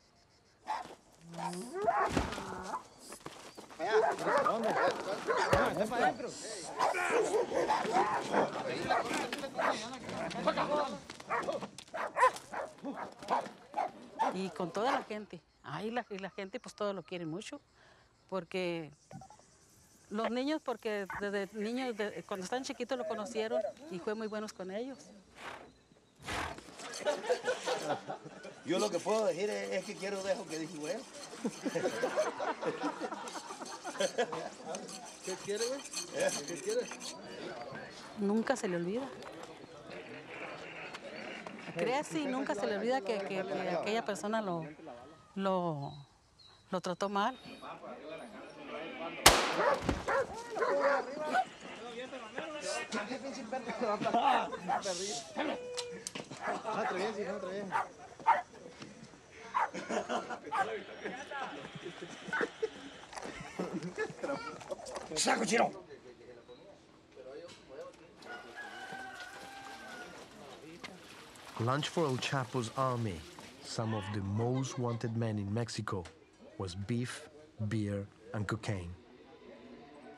Y con toda la gente. Ay, la, y la gente pues todo lo quiere mucho. Porque los niños, porque desde niños, cuando están chiquitos lo conocieron y fue muy buenos con ellos. Yo lo que puedo decir es, es que quiero dejo que dijo él. ¿Qué quiere, güey? ¿Qué quiere? Nunca se le olvida. Crece y nunca se le olvida que, que- que aquella persona lo, lo, lo trató mal. Lunch for El Chapo's army, some of the most wanted men in Mexico, was beef, beer, and cocaine.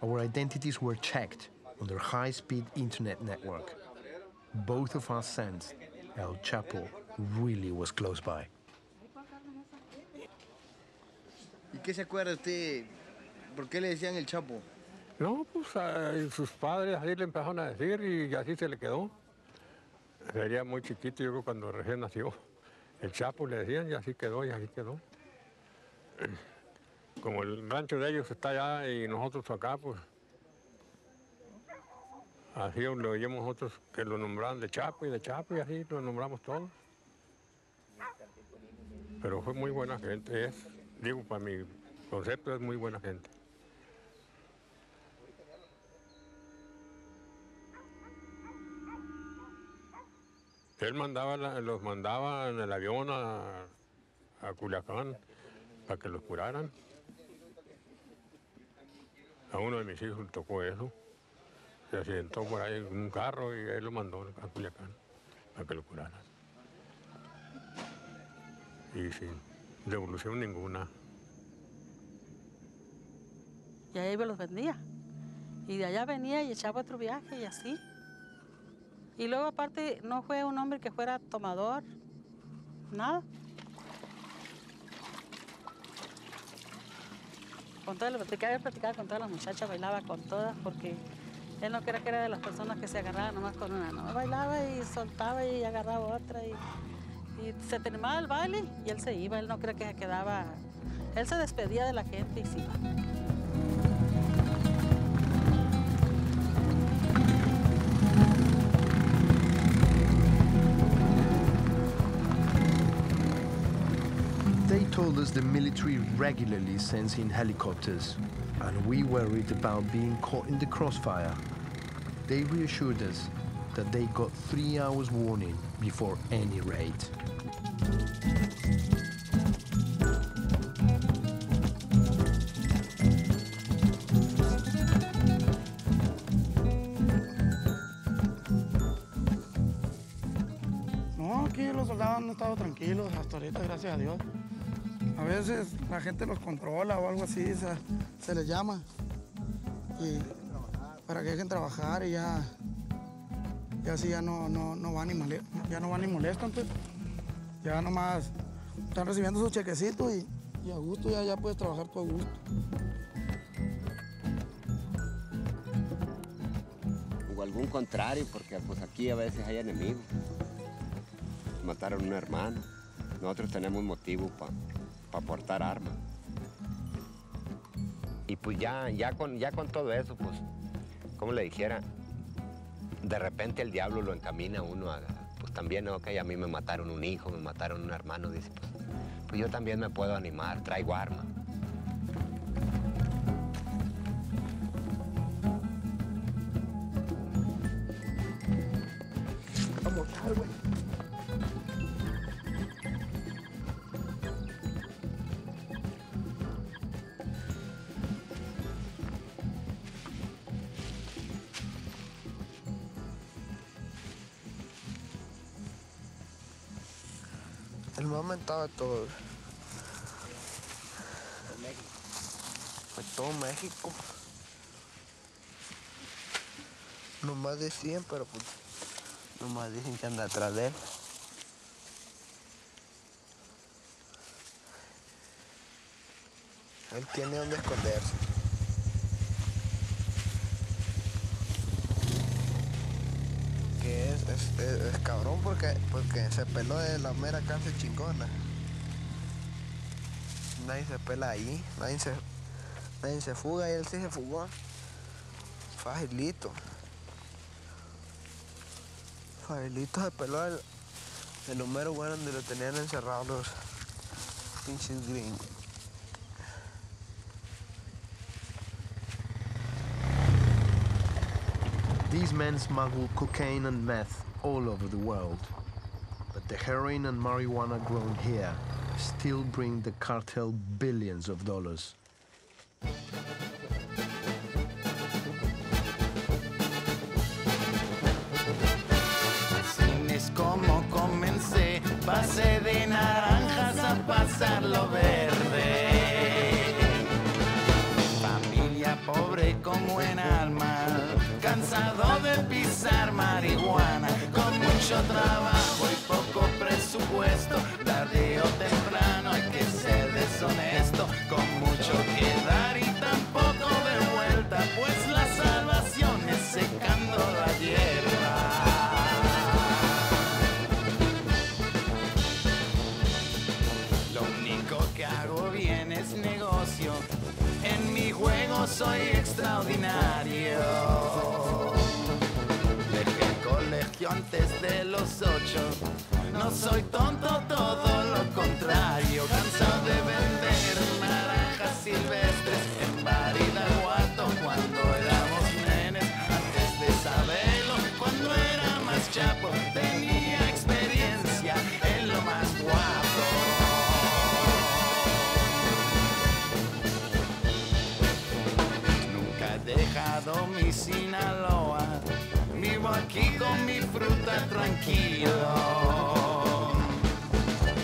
Our identities were checked on their high speed internet network. Both of us sensed El Chapo really was close by. ¿Y qué se acuerda usted? ¿Por qué le decían el Chapo? No, pues sus padres ahí le empezaron a decir y así se le quedó. Sería muy chiquito, yo creo, cuando recién nació. El Chapo le decían y así quedó y así quedó. Como el rancho de ellos está allá y nosotros acá, pues así lo oímos nosotros que lo nombraban de Chapo y de Chapo y así lo nombramos todos. Pero fue muy buena gente, es, digo, para mi concepto es muy buena gente. Él mandaba, los mandaba en el avión a, Culiacán para que los curaran. A uno de mis hijos le tocó eso. Se accidentó por ahí en un carro y él lo mandó a Culiacán para que lo curaran. Y sin devolución ninguna. Y ahí me los vendía. Y de allá venía y echaba otro viaje y así. Y luego aparte no fue un hombre que fuera tomador, nada. Con todas las platicaba, platicaba con todas las muchachas, bailaba con todas, porque él no creía que era de las personas que se agarraban nomás con una, no, bailaba y soltaba y agarraba otra y, y se terminaba el baile y él se iba, él no cree que se quedaba, él se despedía de la gente y se iba. They told us the military regularly sends in helicopters, and we worried about being caught in the crossfire. They reassured us that they got three hours warning before any raid. No, aquí los soldados han estado tranquilos hasta ahorita, gracias a Dios. A veces la gente los controla o algo así, se, se les llama. Y para que dejen trabajar y ya, y así ya no, no, no van ni mole- ya no van ni molestan, pues. Ya nomás están recibiendo su chequecito y, y a gusto ya, ya puedes trabajar tú a gusto. o algún contrario, porque pues aquí a veces hay enemigos. Mataron a un hermano. Nosotros tenemos motivo para portar armas. Y pues ya, ya, con, ya con todo eso, pues, como le dijera, de repente el diablo lo encamina a uno a, pues también, ok, a mí me mataron un hijo, me mataron un hermano, dice, pues, pues yo también me puedo animar, traigo armas. Vamos, tal, güey. El más estaba todo. Fue todo México. Nomás decían, pero pues. Nomás dicen que anda atrás de él. Él tiene donde esconderse. Que es, cabrón porque, porque se peló de la mera cárcel chingona. Nadie se pela ahí, nadie se, nadie se fuga y él sí se fugó. Facilito. Facilito se peló el, el número bueno donde lo tenían encerrado los pinches gringos. These men smuggle cocaine and meth all over the world. But the heroin and marijuana grown here still bring the cartel billions of dollars. Es como comencé, pasé de naranjas a pasarlo verde. Pisar marihuana, con mucho trabajo y poco presupuesto, tarde o temprano hay que ser deshonesto, con mucho que dar y tampoco de vuelta, pues la salvación es secando la hierba. Lo único que hago bien es negocio. En mi juego soy extraordinario. Antes de los ocho. No soy tonto, todo lo contrario. Cansado de vender naranjas silvestres en Baridaguato cuando éramos nenes. Antes de saberlo, cuando era más chapo, tenía experiencia en lo más guapo. Nunca he dejado mi Sinaloa. Aquí con mi fruta tranquilo.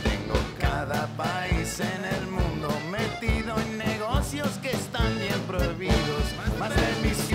Tengo cada país en el mundo metido en negocios que están bien prohibidos. Más de mis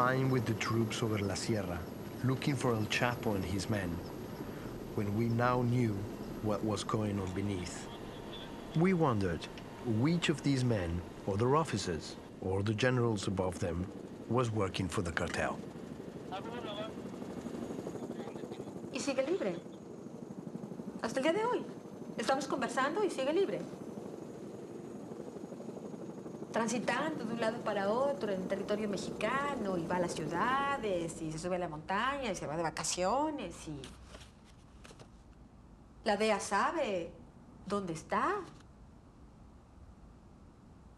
flying with the troops over La Sierra, looking for El Chapo and his men, when we now knew what was going on beneath. We wondered which of these men, or their officers, or the generals above them, was working for the cartel. Y sigue libre. Hasta el día de hoy. Estamos conversando y sigue libre. Transitando de un lado para otro en territorio mexicano y va a las ciudades y se sube a la montaña y se va de vacaciones y... La DEA sabe dónde está.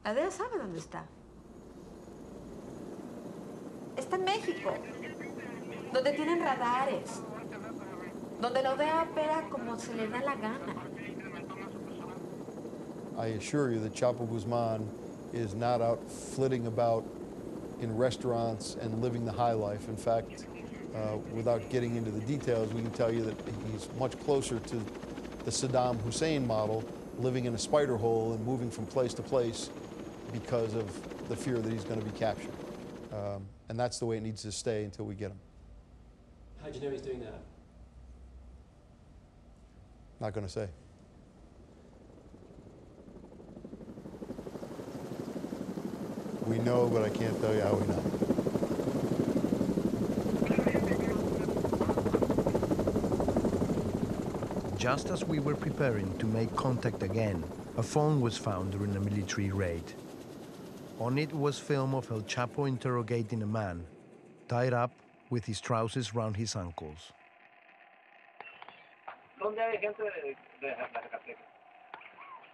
La DEA sabe dónde está. Está en México, donde tienen radares, donde la DEA opera como se le da la gana. I assure you that Chapo Guzman is not out flitting about in restaurants and living the high life. In fact, uh, without getting into the details, we can tell you that he's much closer to the Saddam Hussein model, living in a spider hole and moving from place to place because of the fear that he's going to be captured. Um, and that's the way it needs to stay until we get him. How do you know he's doing that? Not going to say. We know, but I can't tell you how we know. Just as we were preparing to make contact again, a phone was found during a military raid. On it was film of El Chapo interrogating a man, tied up with his trousers round his ankles. ¿Dónde hay gente de, de, de Zacatecas?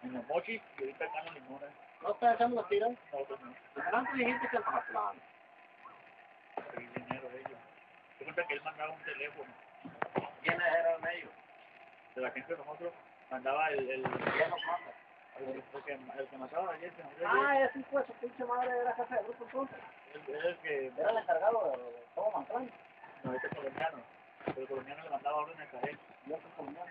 En los mochis y ahorita están en limones. No estoy echando los tiros. Antes dijiste que Mazatlán. El dinero de ellos. Que él mandaba un teléfono. ¿Quiénes eran ellos? De la gente de nosotros mandaba el... el ¿Quién nos manda? el, que, mataba ayer. se Ah, ese fue su pinche madre era jefe de grupo entonces. Él- el que... Era el encargado de, de todo Mantrán. No, este colombiano. El colombiano le mandaba órdenes a él. Yo soy colombiano.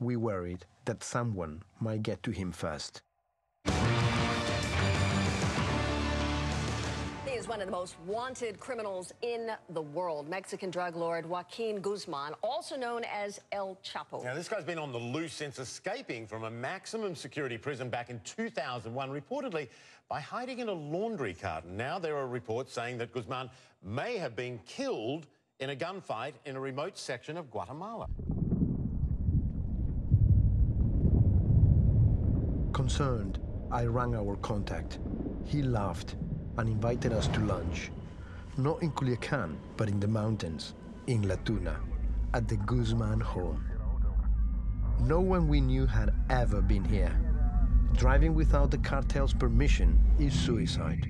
we worried that someone might get to him first. He is one of the most wanted criminals in the world. Mexican drug lord Joaquin Guzman, also known as El Chapo. Now, this guy's been on the loose since escaping from a maximum security prison back in 2001, reportedly by hiding in a laundry carton. Now, there are reports saying that Guzman may have been killed in a gunfight in a remote section of Guatemala. Concerned, I rang our contact. He laughed and invited us to lunch. Not in Culiacan, but in the mountains, in Latuna, at the Guzman home. No one we knew had ever been here. Driving without the cartel's permission is suicide,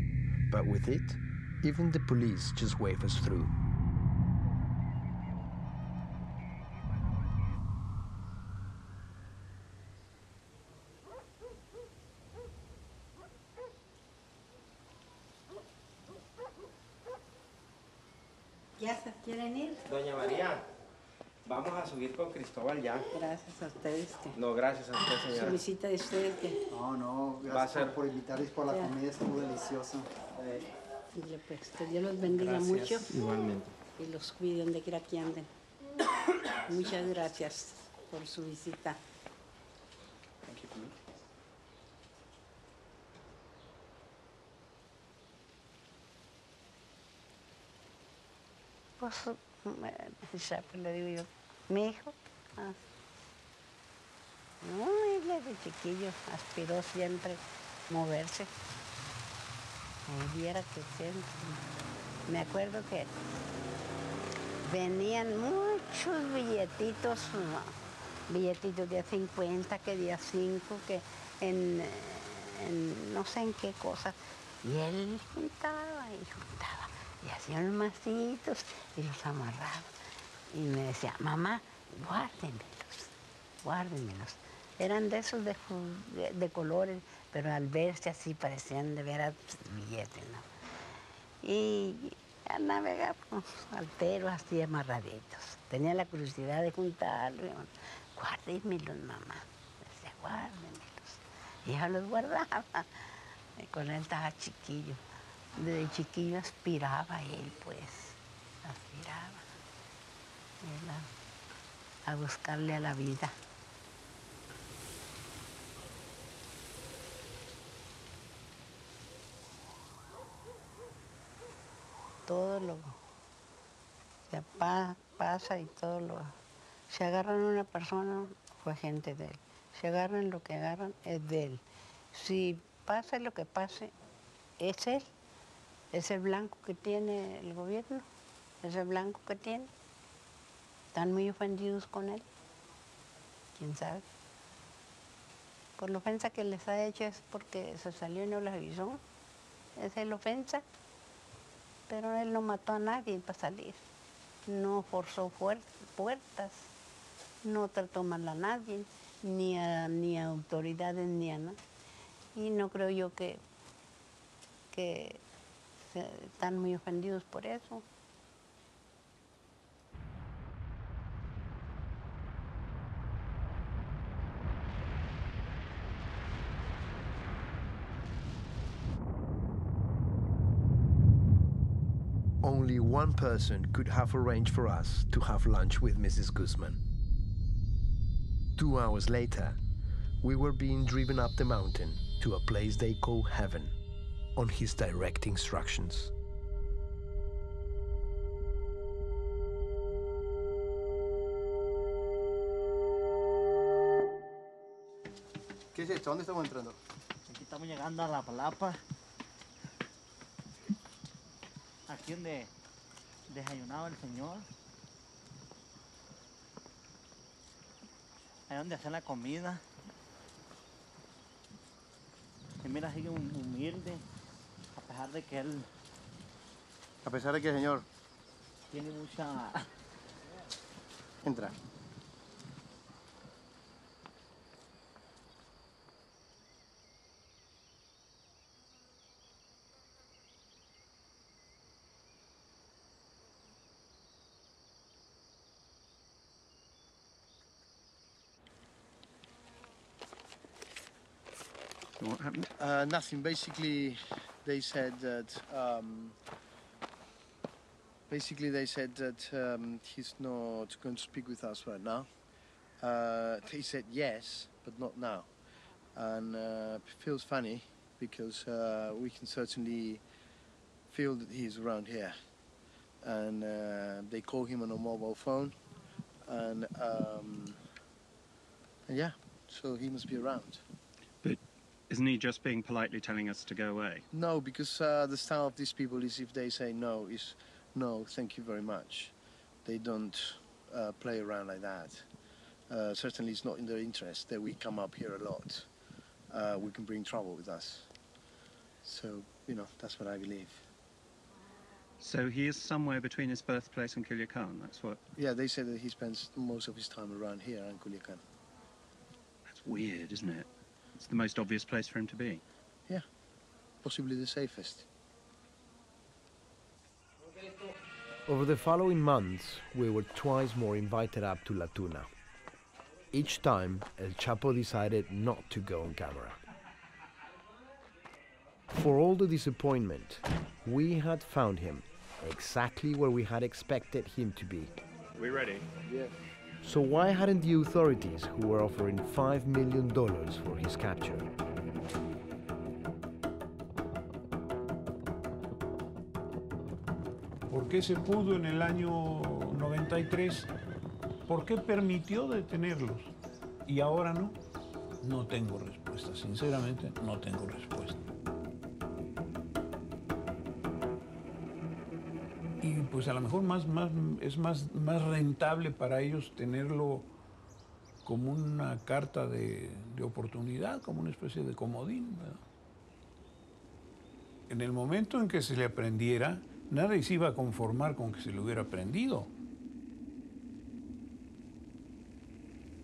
but with it, even the police just wave us through. Doña María, vamos a subir con Cristóbal ya. Gracias a ustedes. que- No, gracias a usted, Su señora. visita de ustedes que... No, no, Va a gracias ser- por, invitarles por la Ya. comida, estuvo deliciosa. Dile, pues, que Dios los bendiga Gracias. mucho. Igualmente. Y los cuide donde quiera que anden. Muchas gracias por su visita. Pues, eh, ya pues, le digo mi hijo, ah, no, él desde chiquillo aspiró siempre moverse. Y viera que me acuerdo que venían muchos billetitos, ¿no? billetitos de a 50, que de a 5, que en, no sé en qué cosas. Y él juntaba y juntaba y hacía unos macitos y los amarraba. Y me decía, mamá, guárdenmelos, guárdenmelos. Eran de esos de, de- colores, pero al verse así parecían de veras billetes, ¿no? Y a navegar pues, alteros así amarraditos. Tenía la curiosidad de juntarlos. Guárdenmelos, mamá. Decía, guárdenmelos. Y ella los guardaba. Y con él estaba chiquillo. Desde chiquillo aspiraba él, pues. Aspiraba. Él a, buscarle a la vida. Todo lo se pa- pasa y todo lo se agarran a una persona fue gente de él. Se agarran lo que agarran es de él. Si pasa lo que pase, es él. Es el blanco que tiene el gobierno. Es el blanco que tiene. Están muy ofendidos con él. ¿Quién sabe? Por la ofensa que les ha hecho es porque se salió y no les avisó. Es la ofensa. Pero él no mató a nadie para salir. No forzó puertas. No trató mal a nadie, ni a, ni autoridades, ni a nada. Y no creo yo que, que están muy ofendidos por eso. Only one person could have arranged for us to have lunch with Mrs. Guzman. Two hours later, we were being driven up the mountain to a place they call heaven on his direct instructions. ¿Qué es esto? ¿Dónde estamos entrando? Aquí estamos llegando a la palapa. Aquí donde desayunaba el señor. Ahí donde hacen la comida. Y mira, sigue hum- humilde. A pesar de que él A pesar de que, señor, tiene mucha... entra. What happened? Uh, nothing. Basically, they said that. Um, basically, they said that um, he's not going to speak with us right now. Uh, he said yes, but not now, and uh, it feels funny because uh, we can certainly feel that he's around here, and uh, they call him on a mobile phone, and um, and yeah, so he must be around. Isn't he just being politely telling us to go away? No, because uh, the style of these people is if they say no, is no, thank you very much. They don't uh, play around like that. Uh, certainly, it's not in their interest that we come up here a lot. Uh, we can bring trouble with us. So, you know, that's what I believe. So he is somewhere between his birthplace and Culiacan. That's what. Yeah, they say that he spends most of his time around here and Culiacan. That's weird, isn't it? It's the most obvious place for him to be. Yeah, possibly the safest. Over the following months, we were twice more invited up to La Tuna. Each time, El Chapo decided not to go on camera. For all the disappointment, we had found him exactly where we had expected him to be. We ready? Yeah. So why hadn't the authorities, who were offering $5 million for his capture, ¿Por qué se pudo en el año 93? ¿Por qué permitió detenerlos? Y ahora no. No tengo respuesta, sinceramente no tengo respuesta. Pues a lo mejor más, es más, rentable para ellos tenerlo como una carta de, oportunidad, como una especie de comodín. En el momento en que se le aprendiera, nadie se iba a conformar con que se le hubiera aprendido.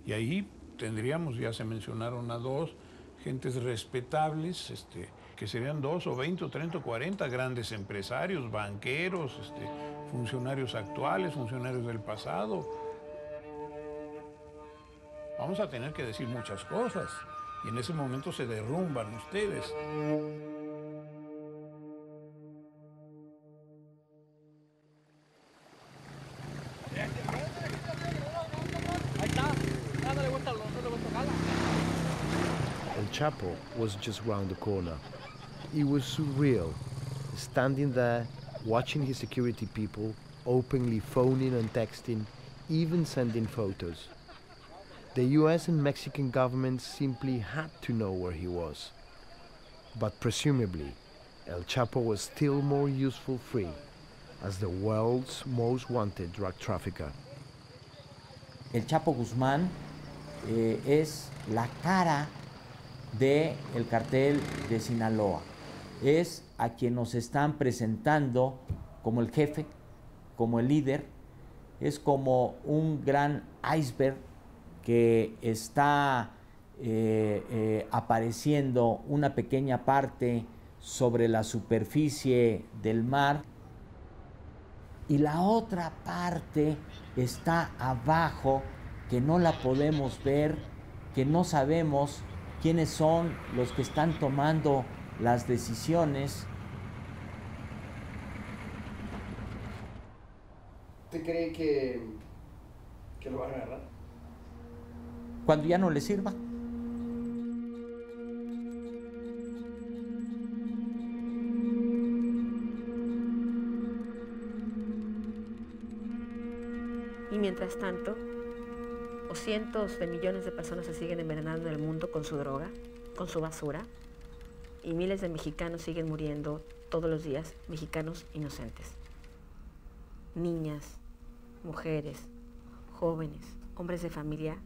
Y ahí tendríamos, ya se mencionaron a dos, gentes respetables, este, que serían dos o veinte o treinta o cuarenta grandes empresarios, banqueros, este, funcionarios actuales, funcionarios del pasado. Vamos a tener que decir muchas cosas y en ese momento se derrumban ustedes. El Chapo was just round the corner. It was surreal, standing there, watching his security people openly phoning and texting, even sending photos. The US and Mexican governments simply had to know where he was. But presumably, El Chapo was still more useful free as the world's most wanted drug trafficker. El Chapo Guzmán eh, es la cara del el cartel de Sinaloa. Es a quien nos están presentando como el jefe, como el líder. Es como un gran iceberg que está eh, eh, apareciendo una pequeña parte sobre la superficie del mar y la otra parte está abajo que no la podemos ver, que no sabemos quiénes son los que están tomando las decisiones. ¿Te cree que, lo van a agarrar? Cuando ya no le sirva. Y mientras tanto, o cientos de millones de personas se siguen envenenando el mundo con su droga, con su basura, y miles de mexicanos siguen muriendo todos los días, mexicanos inocentes. Niñas, mujeres, jóvenes, hombres de familia,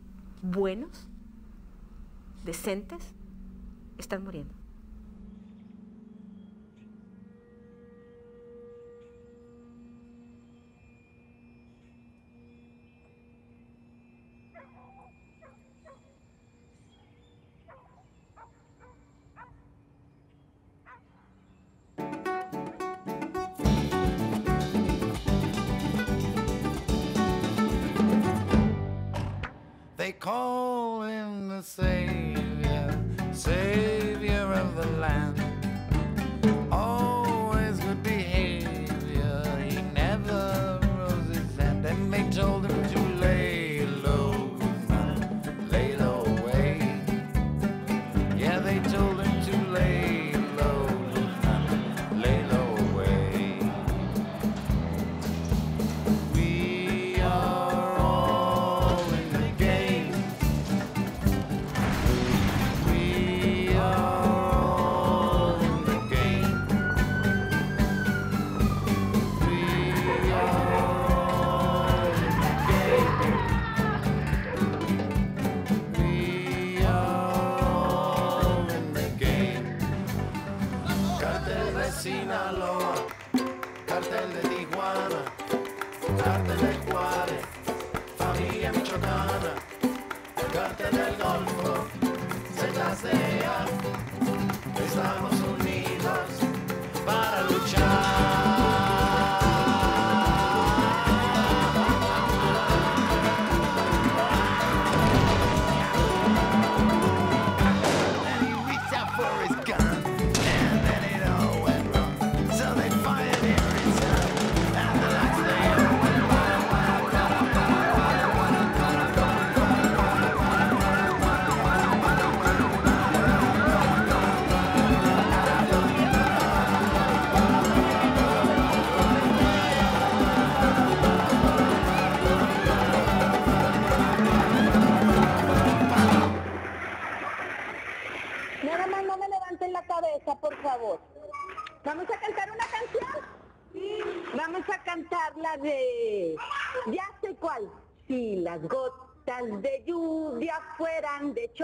buenos, decentes, están muriendo.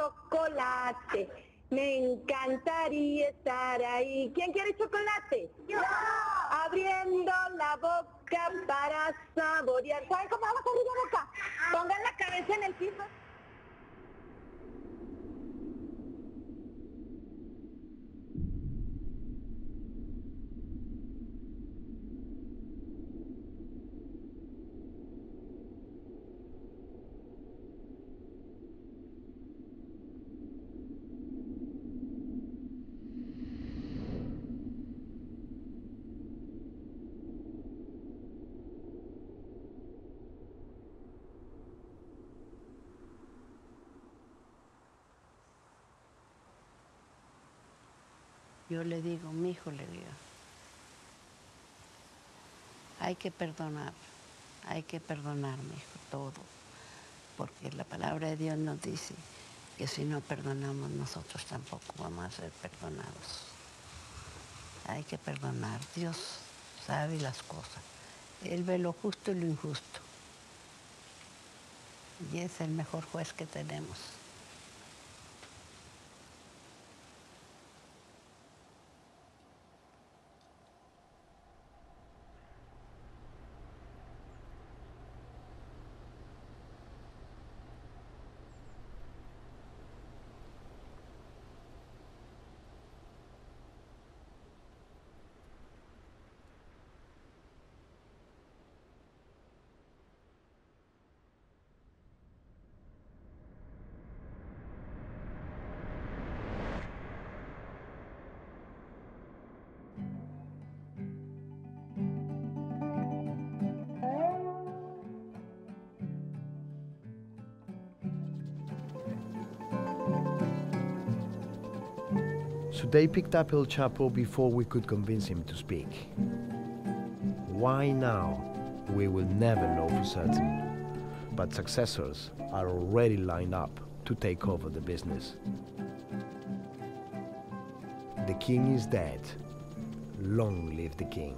Chocolate, me encantaría estar ahí. ¿Quién quiere chocolate? ¡Yo! Abriendo la boca para saborear. ¿Saben cómo vamos a abrir la boca? Pongan la cabeza en el piso. Yo le digo, mi hijo, le digo, hay que perdonar, hay que perdonar, mi hijo, todo. Porque la palabra de Dios nos dice que si no perdonamos nosotros tampoco vamos a ser perdonados. Hay que perdonar. Dios sabe las cosas. Él ve lo justo y lo injusto. Y es el mejor juez que tenemos. They picked up El Chapo before we could convince him to speak. Why now? We will never know for certain. but successors are already lined up to take over the business. The king is dead. Long live the king.